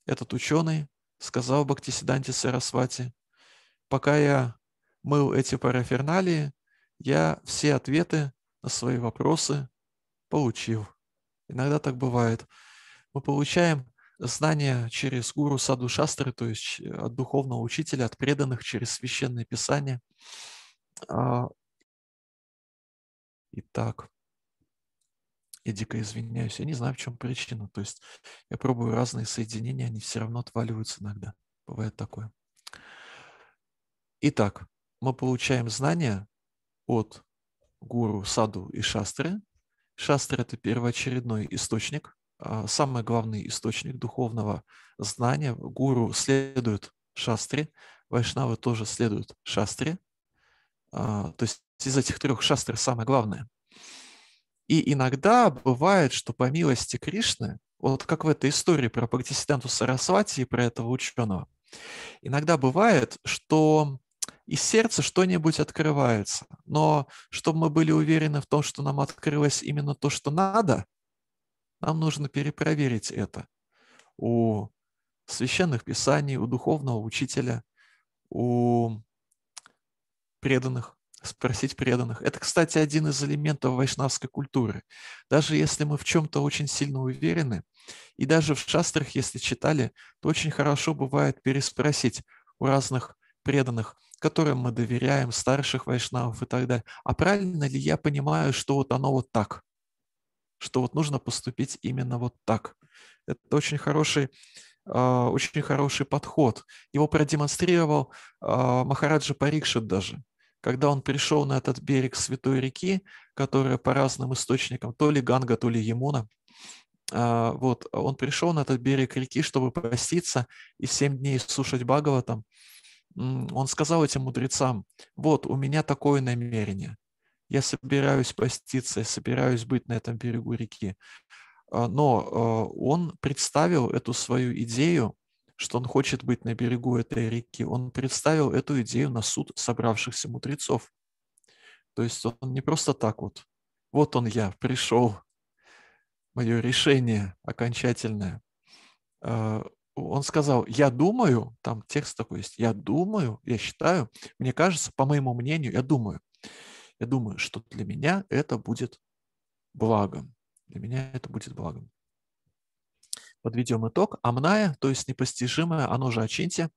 этот ученый сказал Бхактисиданте Сарасвати, пока я мыл эти параферналии, я все ответы на свои вопросы получил. Иногда так бывает. Мы получаем знания через гуру саду шастры, то есть от духовного учителя, от преданных через священное писание. А, итак. Я дико извиняюсь, я не знаю, в чем причина. То есть я пробую разные соединения, они все равно отваливаются иногда. Бывает такое. Итак, мы получаем знания от гуру, саду и шастры. Шастра – это первоочередной источник, а, самый главный источник духовного знания. Гуру следует шастре, вайшнавы тоже следуют шастре. А, то есть из этих трех шастр самое главное. И иногда бывает, что по милости Кришны, вот как в этой истории про Бхактисиданту Сарасвати и про этого ученого, иногда бывает, что из сердца что-нибудь открывается. Но чтобы мы были уверены в том, что нам открылось именно то, что надо, нам нужно перепроверить это у священных писаний, у духовного учителя, у преданных спросить преданных. Это, кстати, один из элементов вайшнавской культуры. Даже если мы в чем-то очень сильно уверены, и даже в шастрах, если читали, то очень хорошо бывает переспросить у разных преданных, которым мы доверяем, старших вайшнавов и так далее. А правильно ли я понимаю, что вот оно вот так? Что вот нужно поступить именно вот так? Это очень хороший а, очень хороший подход. Его продемонстрировал а, Махараджа Парикшит даже когда он пришел на этот берег святой реки, которая по разным источникам, то ли Ганга, то ли Емуна, а, вот, он пришел на этот берег реки, чтобы поститься и семь дней слушать Бхагаватам. Он сказал этим мудрецам, вот, у меня такое намерение. Я собираюсь поститься, я собираюсь быть на этом берегу реки. А, но а, он представил эту свою идею что он хочет быть на берегу этой реки, он представил эту идею на суд собравшихся мудрецов. То есть он не просто так вот, вот он я, пришел, мое решение окончательное. Он сказал, я думаю, там текст такой есть, я думаю, я считаю, мне кажется, по моему мнению, я думаю, я думаю, что для меня это будет благом. Для меня это будет благом подведем итог. Амная, то есть непостижимое, оно же очинте,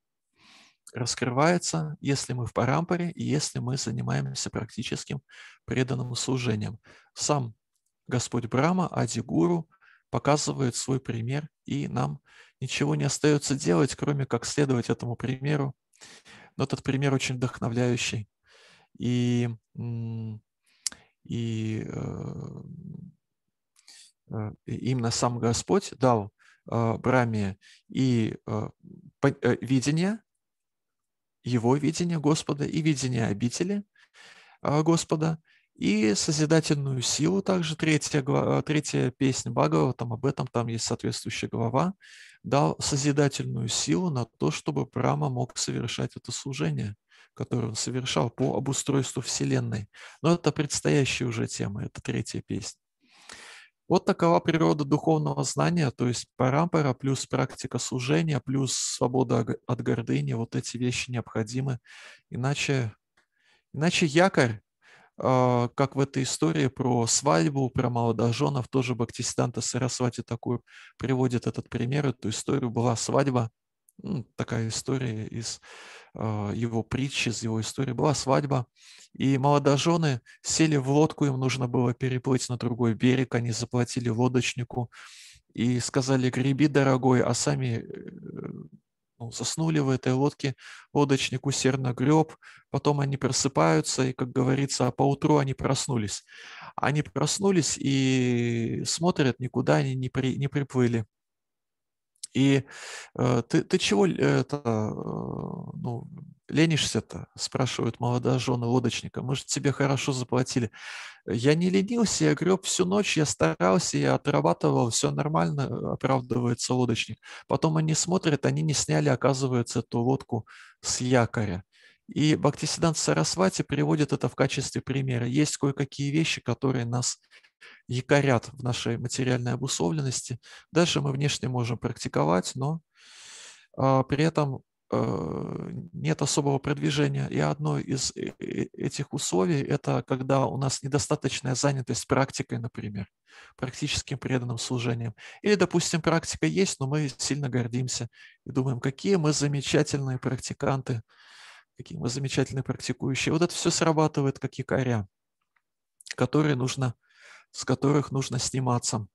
раскрывается, если мы в парампоре и если мы занимаемся практическим преданным служением. Сам Господь Брама, Адигуру, показывает свой пример, и нам ничего не остается делать, кроме как следовать этому примеру. Но этот пример очень вдохновляющий. И, и э, э, именно сам Господь дал а, Браме и э, видение, его видение Господа и видение обители Господа, и созидательную силу также, третья, третья песня Багова, там об этом, там есть соответствующая глава, дал созидательную силу на то, чтобы Брама мог совершать это служение, которое он совершал по обустройству Вселенной. Но это предстоящая уже тема, это третья песня. Вот такова природа духовного знания, то есть парампара плюс практика служения, плюс свобода от гордыни, вот эти вещи необходимы. Иначе, иначе якорь, как в этой истории про свадьбу, про молодоженов, тоже Бхактисиданта Сарасвати такую приводит этот пример. Эту историю была свадьба, такая история из э, его притчи, из его истории. Была свадьба, и молодожены сели в лодку, им нужно было переплыть на другой берег, они заплатили лодочнику и сказали, греби, дорогой, а сами э, ну, заснули в этой лодке, лодочник усердно греб, потом они просыпаются, и, как говорится, поутру они проснулись. Они проснулись и смотрят, никуда они не, при, не приплыли. И э, ты, ты чего это, э, ну, ленишься-то, спрашивают молодожены лодочника, мы же тебе хорошо заплатили. Я не ленился, я греб всю ночь, я старался, я отрабатывал, все нормально, э, оправдывается лодочник. Потом они смотрят, они не сняли, оказывается, эту лодку с якоря. И Бхактисидант Сарасвати приводит это в качестве примера. Есть кое-какие вещи, которые нас якорят в нашей материальной обусловленности. Дальше мы внешне можем практиковать, но э, при этом э, нет особого продвижения. И одно из э, э, этих условий – это когда у нас недостаточная занятость практикой, например, практическим преданным служением. Или, допустим, практика есть, но мы сильно гордимся и думаем, какие мы замечательные практиканты, какие мы замечательные практикующие. Вот это все срабатывает как якоря, которые нужно с которых нужно сниматься.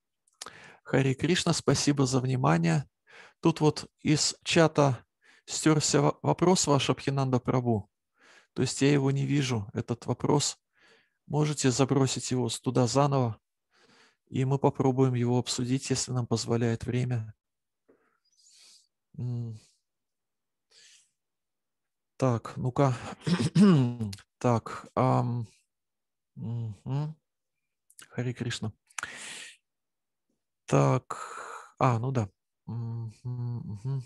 Хари Кришна, спасибо за внимание. Тут вот из чата стерся вопрос ваш, Абхинанда Прабу. То есть я его не вижу, этот вопрос. Можете забросить его туда заново, и мы попробуем его обсудить, если нам позволяет время. Так, ну-ка. так. Um, угу. Хари Кришна. Так. А, ну да. Угу.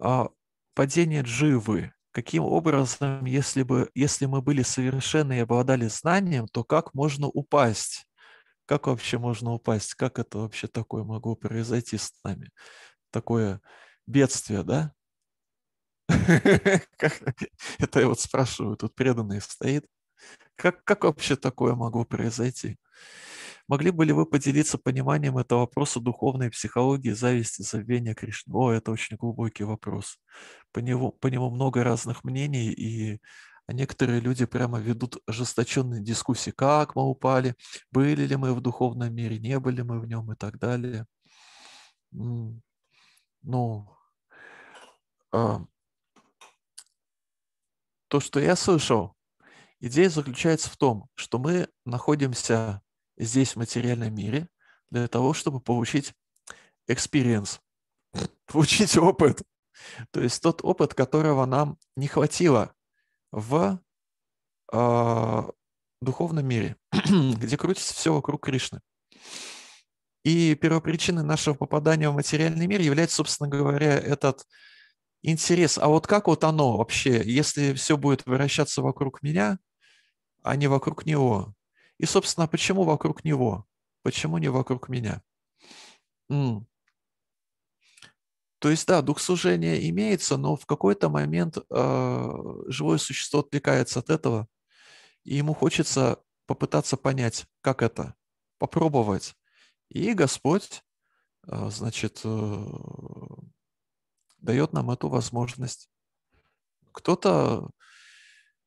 А, падение дживы. Каким образом, если, бы, если мы были совершенны и обладали знанием, то как можно упасть? Как вообще можно упасть? Как это вообще такое могло произойти с нами? Такое бедствие, да? Это я вот спрашиваю, тут преданный стоит. Как, как вообще такое могло произойти? Могли бы ли вы поделиться пониманием этого вопроса духовной психологии, зависти, забвения Кришны? О, это очень глубокий вопрос. По нему, по нему много разных мнений, и некоторые люди прямо ведут ожесточенные дискуссии, как мы упали, были ли мы в духовном мире, не были мы в нем и так далее. Ну, а, то, что я слышал, идея заключается в том, что мы находимся здесь, в материальном мире, для того, чтобы получить experience, получить опыт. То есть тот опыт, которого нам не хватило в э, духовном мире, где крутится все вокруг Кришны. И первопричиной нашего попадания в материальный мир является, собственно говоря, этот интерес. А вот как вот оно вообще, если все будет вращаться вокруг меня, а не вокруг него? И, собственно, почему вокруг него? Почему не вокруг меня? М. То есть, да, дух служения имеется, но в какой-то момент э, живое существо отвлекается от этого, и ему хочется попытаться понять, как это, попробовать. И Господь, э, значит, э, дает нам эту возможность. Кто-то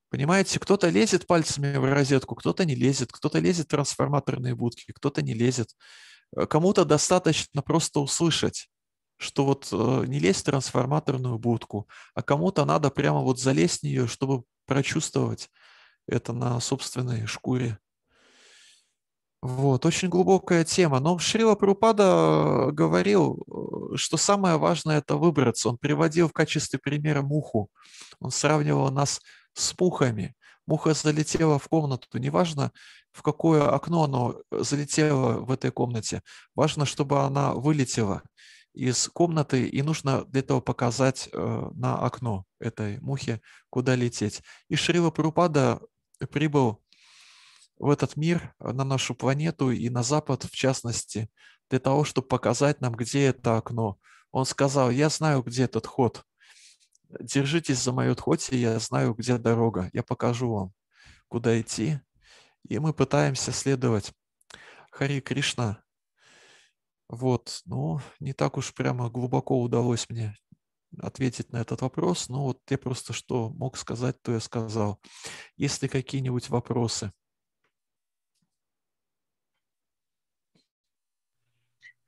Понимаете, кто-то лезет пальцами в розетку, кто-то не лезет, кто-то лезет в трансформаторные будки, кто-то не лезет. Э, кому-то достаточно просто услышать, что вот э, не лезть в трансформаторную будку, а кому-то надо прямо вот залезть в нее, чтобы прочувствовать это на собственной шкуре. Вот, очень глубокая тема. Но Шрила Прупада говорил, э, что самое важное – это выбраться. Он приводил в качестве примера муху. Он сравнивал нас с мухами. Муха залетела в комнату, неважно, в какое окно оно э, залетело в этой комнате, важно, чтобы она вылетела из комнаты, и нужно для этого показать э, на окно этой мухи, куда лететь. И Шрила Прупада прибыл в этот мир, э, на нашу планету и на Запад, в частности, для того, чтобы показать нам, где это окно. Он сказал, я знаю, где этот ход держитесь за мою тхоти, я знаю, где дорога, я покажу вам, куда идти. И мы пытаемся следовать Хари Кришна. Вот, ну, не так уж прямо глубоко удалось мне ответить на этот вопрос, но вот я просто что мог сказать, то я сказал. Есть ли какие-нибудь вопросы?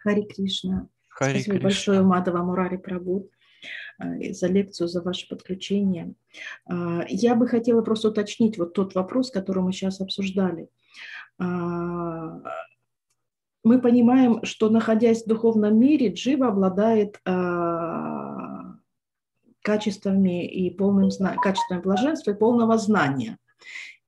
Хари Кришна. Хари Спасибо Кришна. большое, Мадава Мурари Прабhu. Э, за лекцию, за ваше подключение. А, я бы хотела просто уточнить вот тот вопрос, который мы сейчас обсуждали. А, мы понимаем, что находясь в духовном мире, Джива обладает а, качествами и полным качествами блаженства и полного знания.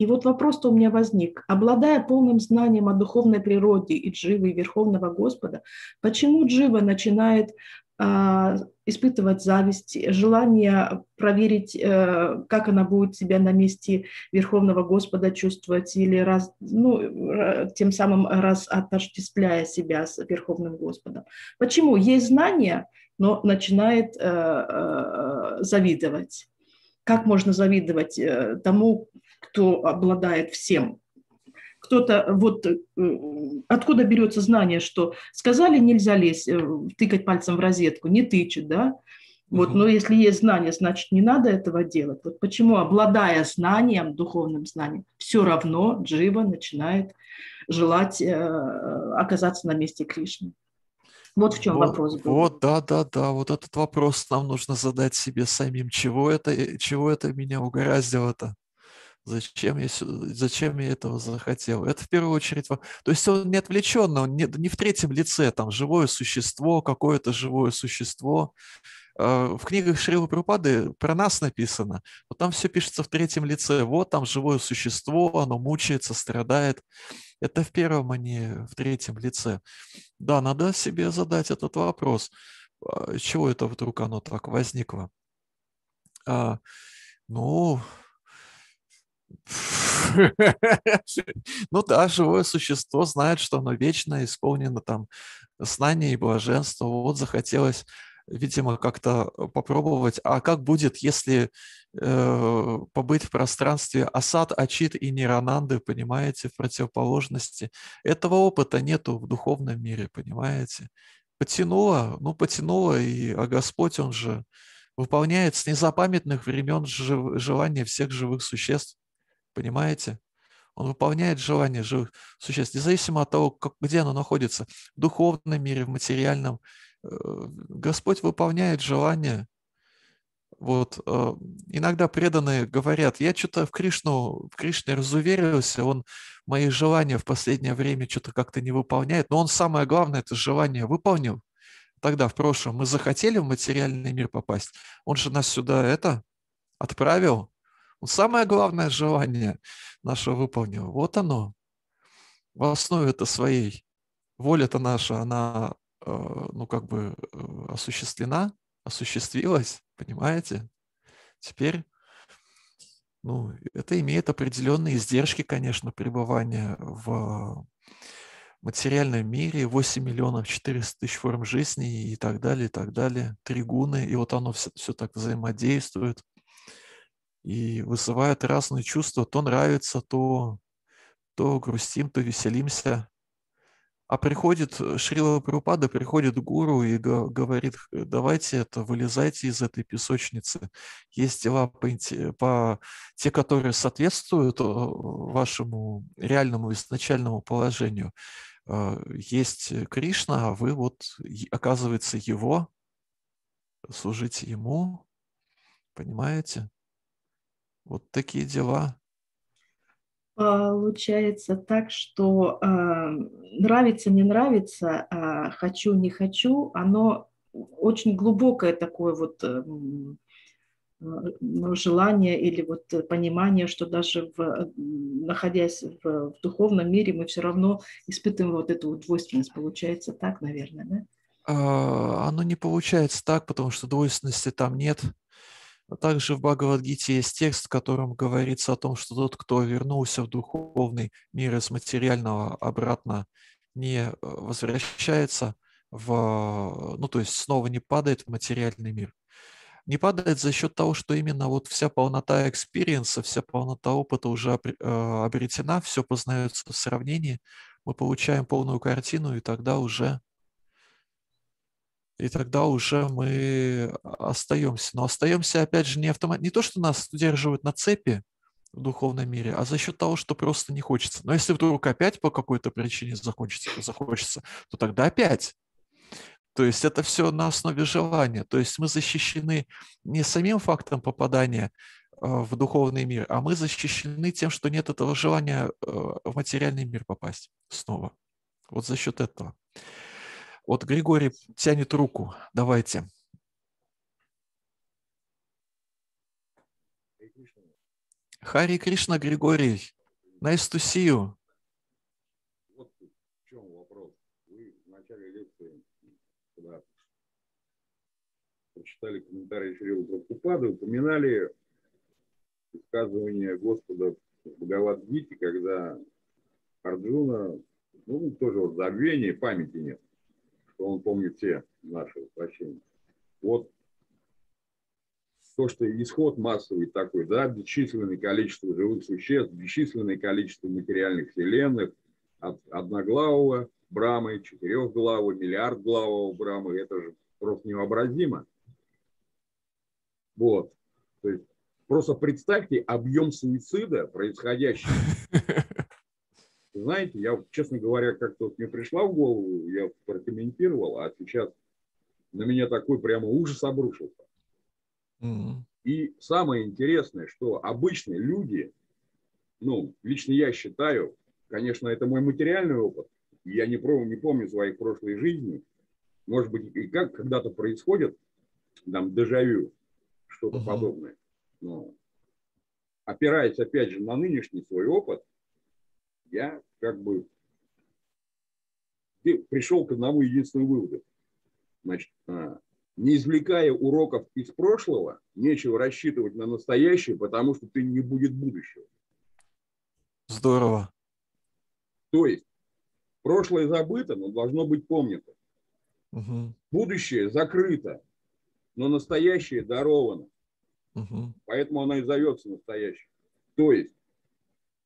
И вот вопрос-то у меня возник. Обладая полным знанием о духовной природе и Дживы, и Верховного Господа, почему Джива начинает а, испытывать зависть, желание проверить, э, как она будет себя на месте Верховного Господа чувствовать, или раз, ну, тем самым раз отождествляя себя с Верховным Господом. Почему? Есть знания, но начинает э, э, завидовать. Как можно завидовать тому, кто обладает всем? кто-то, вот э, откуда берется знание, что сказали нельзя лезть, э, тыкать пальцем в розетку, не тычет, да, Вот, но если есть знание, значит, не надо этого делать. Вот почему, обладая знанием, духовным знанием, все равно Джива начинает желать э, оказаться на месте Кришны. Вот в чем вот, вопрос был. Вот, да, да, да. Вот этот вопрос нам нужно задать себе самим. Чего это, чего это меня угораздило-то? Зачем я, зачем я этого захотел? Это в первую очередь... То есть он не отвлеченно, он не, не в третьем лице, там, живое существо, какое-то живое существо. А, в книгах Шрилы Прупады про нас написано, вот там все пишется в третьем лице. Вот там живое существо, оно мучается, страдает. Это в первом, а не в третьем лице. Да, надо себе задать этот вопрос. А, чего это вдруг оно так возникло? А, ну, ну да, живое существо знает, что оно вечно исполнено там знания и блаженства. Вот захотелось, видимо, как-то попробовать. А как будет, если э, побыть в пространстве Асад, Ачит и Нирананды, понимаете, в противоположности? Этого опыта нету в духовном мире, понимаете? Потянуло, ну потянуло, и, а Господь, Он же выполняет с незапамятных времен желания всех живых существ. Понимаете? Он выполняет желания живых существ, независимо от того, как, где оно находится, в духовном мире, в материальном. Э, Господь выполняет желания. Вот. Э, иногда преданные говорят, я что-то в Кришну, в Кришне разуверился, он мои желания в последнее время что-то как-то не выполняет, но он самое главное это желание выполнил. Тогда, в прошлом, мы захотели в материальный мир попасть, он же нас сюда это отправил, Самое главное желание наше выполнил. Вот оно. В основе это своей. Воля-то наша, она, э, ну, как бы э, осуществлена, осуществилась, понимаете? Теперь, ну, это имеет определенные издержки, конечно, пребывания в материальном мире, 8 миллионов 400 тысяч форм жизни и так далее, и так далее, тригуны, и вот оно все, все так взаимодействует и вызывает разные чувства. То нравится, то, то грустим, то веселимся. А приходит э, Шрила Прупада, приходит гуру и говорит, давайте это, вылезайте из этой песочницы. Есть дела по, по те, которые соответствуют э, вашему реальному изначальному положению. Э, есть Кришна, а вы вот, оказывается, его, служите ему, понимаете? Вот такие дела. Получается так, что э, нравится, не нравится, э, хочу, не хочу, оно очень глубокое такое вот э, желание или вот понимание, что даже в, находясь в, в духовном мире, мы все равно испытываем вот эту вот двойственность. Получается так, наверное, да? Оно не получается так, потому что двойственности там нет. А также в Бхагавадгите есть текст, в котором говорится о том, что тот, кто вернулся в духовный мир из материального обратно, не э, возвращается в, ну то есть снова не падает в материальный мир. Не падает за счет того, что именно вот вся полнота experience а, вся полнота опыта уже э, обретена, все познается в сравнении, мы получаем полную картину, и тогда уже и тогда уже мы остаемся. Но остаемся, опять же, не автомат, не то, что нас удерживают на цепи в духовном мире, а за счет того, что просто не хочется. Но если вдруг опять по какой-то причине захочется, захочется, то тогда опять. То есть это все на основе желания. То есть мы защищены не самим фактом попадания а, в духовный мир, а мы защищены тем, что нет этого желания э, в материальный мир попасть снова. Вот за счет этого. Вот Григорий тянет руку. Давайте. Хари Кришна Григорий. Nice to see you. Вот в чем вопрос. Вы в начале лекции, когда прочитали комментарий Шрила Прабхупады, упоминали высказывание Господа в когда Арджуна, ну, тоже вот забвение, памяти нет что он помнит все наши воплощения. Вот то, что исход массовый такой, да, бесчисленное количество живых существ, бесчисленное количество материальных вселенных, от одноглавого Брамы, четырехглавого, миллиардглавого Брамы, это же просто невообразимо. Вот. То есть просто представьте объем суицида, происходящего. Знаете, я, честно говоря, как-то вот мне пришла в голову, я прокомментировал, а сейчас на меня такой прямо ужас обрушился. Mm-hmm. И самое интересное, что обычные люди, ну, лично я считаю, конечно, это мой материальный опыт, я не, помню, не помню своих прошлой жизни, может быть, и как когда-то происходит, там, дежавю, что-то uh-huh. подобное. Но опираясь, опять же, на нынешний свой опыт, я как бы пришел к одному единственному выводу. Значит, а, не извлекая уроков из прошлого, нечего рассчитывать на настоящее, потому что ты не будет будущего. Здорово. То есть прошлое забыто, но должно быть помнито. Угу. Будущее закрыто, но настоящее даровано. Угу. Поэтому оно и зовется настоящим. То есть,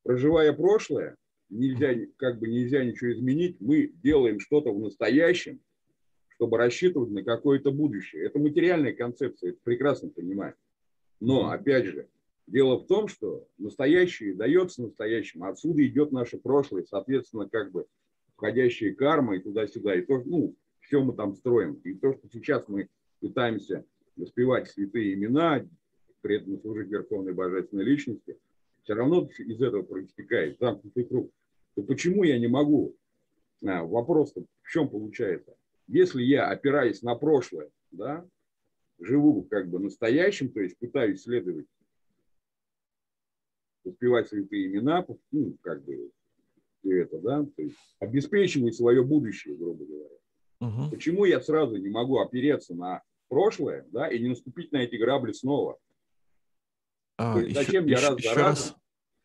проживая прошлое, нельзя, как бы нельзя ничего изменить, мы делаем что-то в настоящем, чтобы рассчитывать на какое-то будущее. Это материальная концепция, это прекрасно понимаю. Но, опять же, дело в том, что настоящее дается настоящим, отсюда идет наше прошлое, соответственно, как бы входящие кармы и туда-сюда, и то, ну, все мы там строим. И то, что сейчас мы пытаемся воспевать святые имена, при этом служить Верховной Божественной Личности, все равно из этого проистекает замкнутый круг. То почему я не могу? А, вопрос в чем получается? Если я, опираясь на прошлое, да, живу как бы настоящим, то есть пытаюсь следовать, успевать святые имена, ну, как бы, и это, да, то есть обеспечивать свое будущее, грубо говоря. Угу. Почему я сразу не могу опереться на прошлое, да, и не наступить на эти грабли снова? А, есть, зачем еще, я раз еще за раз,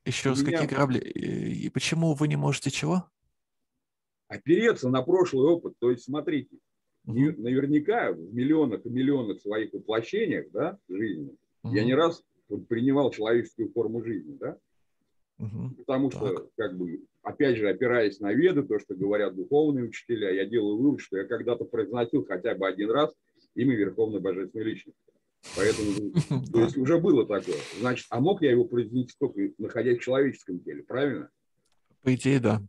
еще раз, меня... какие грабли? И почему вы не можете чего? Опереться на прошлый опыт. То есть, смотрите, угу. наверняка в миллионах и миллионах своих воплощениях, да, жизни, угу. я не раз принимал человеческую форму жизни, да, угу. потому так. что, как бы, опять же, опираясь на веды, то, что говорят духовные учителя, я делаю вывод, что я когда-то произносил хотя бы один раз имя Верховной Божественной Личности. Поэтому, то есть уже было такое. Значит, а мог я его произнести только находясь в человеческом теле, правильно? По идее, да.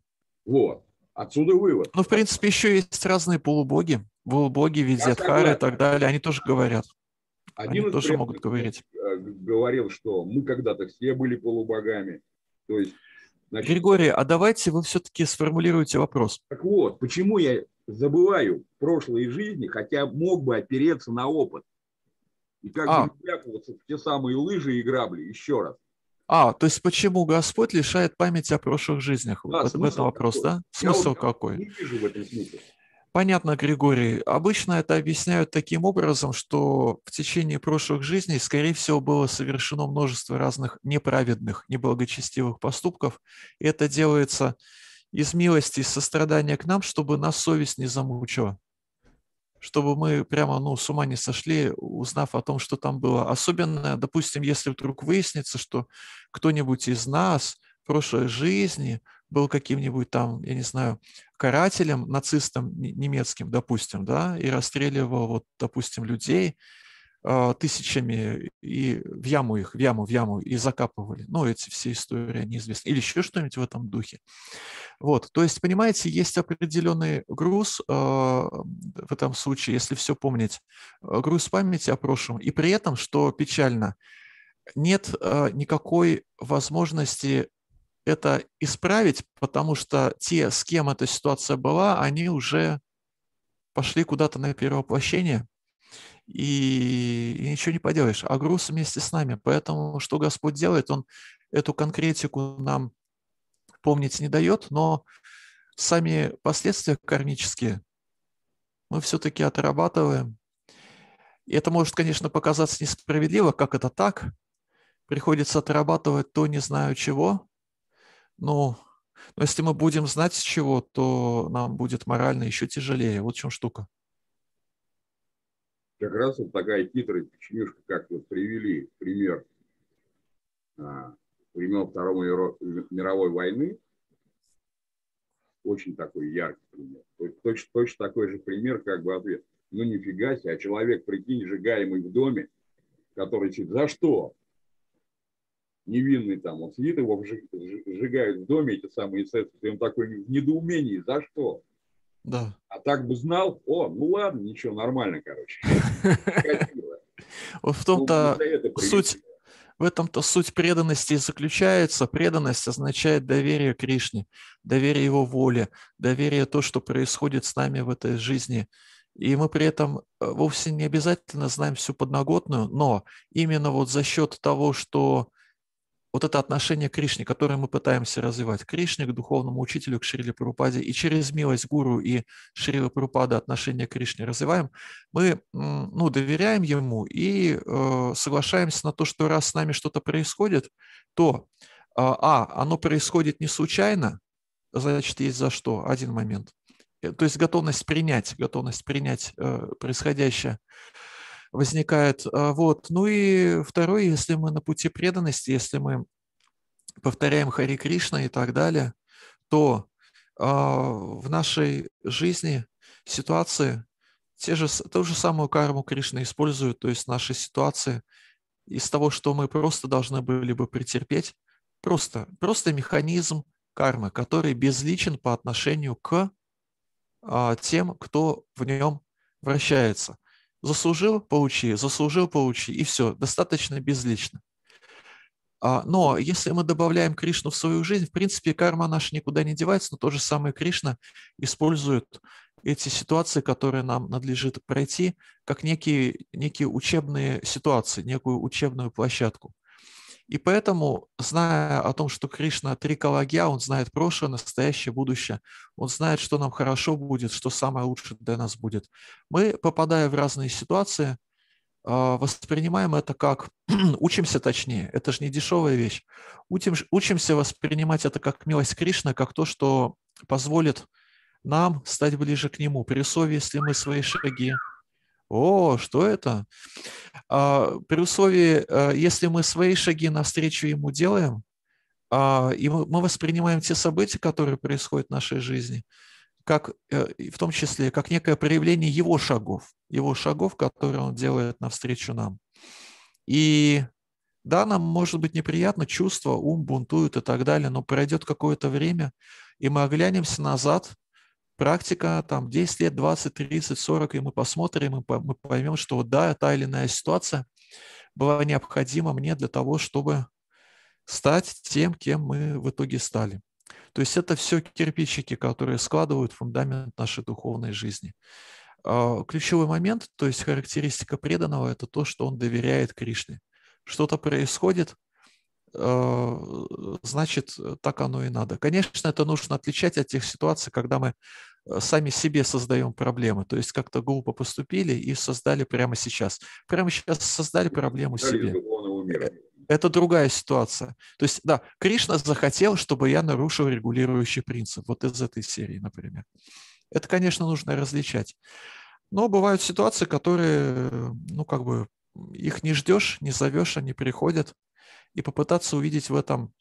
Вот. Отсюда вывод. Ну, в принципе, еще есть разные полубоги. Полубоги, Визетхары и так далее. Они тоже говорят. Один Они тоже могут говорить. Э, говорил, что мы когда-то все были полубогами. То есть, значит, Григорий, а давайте вы все-таки сформулируете вопрос. Так вот, почему я забываю прошлые жизни, хотя мог бы опереться на опыт? И как а. бы вляпываться в те самые лыжи и грабли еще раз. А, то есть почему Господь лишает памяти о прошлых жизнях? Да, вот это вопрос, какой? да? Смысл Я какой? Не вижу в этом смысла. Понятно, Григорий. Обычно это объясняют таким образом, что в течение прошлых жизней, скорее всего, было совершено множество разных неправедных, неблагочестивых поступков. И это делается из милости и сострадания к нам, чтобы нас совесть не замучила чтобы мы прямо ну, с ума не сошли, узнав о том, что там было. Особенно, допустим, если вдруг выяснится, что кто-нибудь из нас в прошлой жизни был каким-нибудь там, я не знаю, карателем, нацистом немецким, допустим, да, и расстреливал, вот, допустим, людей, тысячами и в яму их, в яму, в яму и закапывали. Ну, эти все истории, они. Или еще что-нибудь в этом духе. Вот, то есть, понимаете, есть определенный груз э, в этом случае, если все помнить, а, груз памяти о прошлом. И при этом, что печально, нет э, никакой возможности это исправить, потому что те, с кем эта ситуация была, они уже пошли куда-то на перевоплощение, и, и ничего не поделаешь. А груз вместе с нами. Поэтому что Господь делает, Он эту конкретику нам помнить не дает, но сами последствия кармические мы все-таки отрабатываем. И это может, конечно, показаться несправедливо, как это так. Приходится отрабатывать то не знаю чего. Но, но если мы будем знать чего, то нам будет морально еще тяжелее. Вот в чем штука как раз вот такая хитрая печенюшка, как вот привели пример а, времен Второй мировой войны, очень такой яркий пример. Точно, точно такой же пример, как бы ответ. Ну нифига себе, а человек, прикинь, сжигаемый в доме, который сидит, за что? Невинный там, он сидит, его сжигают в доме, эти самые эсэсовцы, и он такой в недоумении, за что? Да. А так бы знал, о, ну ладно, ничего, нормально, короче. Вот в том-то ну, суть, в этом-то суть преданности и заключается. Преданность означает доверие Кришне, доверие Его воле, доверие то, что происходит с нами в этой жизни. И мы при этом э, вовсе не обязательно знаем всю подноготную, но именно вот за счет того, что вот это отношение к Кришне, которое мы пытаемся развивать, к Кришне, к духовному учителю, к Шриле Парупаде, и через милость Гуру и Шрила Парупада отношение к Кришне развиваем, мы ну, доверяем ему и э, соглашаемся на то, что раз с нами что-то происходит, то а, а, оно происходит не случайно, значит, есть за что, один момент. Э, то есть готовность принять, готовность принять э, происходящее возникает. А, вот. Ну и второе, если мы на пути преданности, если мы повторяем Хари Кришна и так далее, то а, в нашей жизни ситуации те же, ту же самую карму Кришна использует, то есть наши ситуации из того, что мы просто должны были бы претерпеть, просто, просто механизм кармы, который безличен по отношению к а, тем, кто в нем вращается. Заслужил – получи, заслужил – получи, и все, достаточно безлично. А, но если мы добавляем Кришну в свою жизнь, в принципе, карма наша никуда не девается, но то же самое Кришна использует эти ситуации, которые нам надлежит пройти, как некие, некие учебные ситуации, некую учебную площадку. И поэтому, зная о том, что Кришна три калагья, он знает прошлое, настоящее, будущее, он знает, что нам хорошо будет, что самое лучшее для нас будет. Мы, попадая в разные ситуации, а, воспринимаем это как, учимся точнее, это же не дешевая вещь, Учим, учимся воспринимать это как милость Кришны, как то, что позволит нам стать ближе к Нему, при условии, если мы свои шаги о, что это? А, при условии, а, если мы свои шаги навстречу ему делаем, а, и мы, воспринимаем те события, которые происходят в нашей жизни, как, э, в том числе, как некое проявление его шагов, его шагов, которые он делает навстречу нам. И да, нам может быть неприятно, чувство, ум бунтуют и так далее, но пройдет какое-то время, и мы оглянемся назад практика, там 10 лет, 20, 30, 40, и мы посмотрим, и мы поймем, что да, та или иная ситуация была необходима мне для того, чтобы стать тем, кем мы в итоге стали. То есть это все кирпичики, которые складывают фундамент нашей духовной жизни. А, ключевой момент, то есть характеристика преданного, это то, что он доверяет Кришне. Что-то происходит, а, значит, так оно и надо. Конечно, это нужно отличать от тех ситуаций, когда мы сами себе создаем проблемы. То есть как-то глупо поступили и создали прямо сейчас. Прямо сейчас создали проблему себе. Э, это другая ситуация. То есть, да, Кришна захотел, чтобы я нарушил регулирующий принцип. Вот из этой серии, например. Это, конечно, нужно различать. Но бывают ситуации, которые, ну, как бы, их не ждешь, не зовешь, они приходят и попытаться увидеть в этом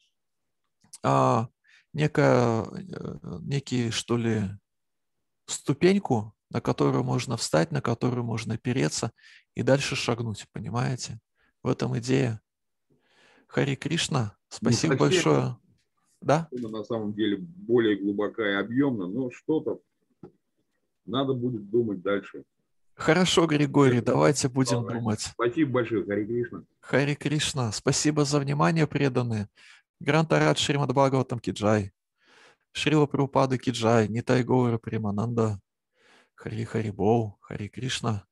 а, некое, э, некий, что ли, ступеньку, на которую можно встать, на которую можно опереться и дальше шагнуть, понимаете? В этом идея. Хари Кришна, спасибо большое. Да? На самом деле более глубокая и объемно, но что-то надо будет думать дальше. Хорошо, Григорий, давайте будем Давай. думать. Спасибо большое, Хари Кришна. Хари Кришна, спасибо за внимание, преданные. Грантарат Шримад Бхагаватам Киджай. Шрила Прабхупада Киджай, Нитай Гора Примананда. Хари Хари Боу, Хари Кришна.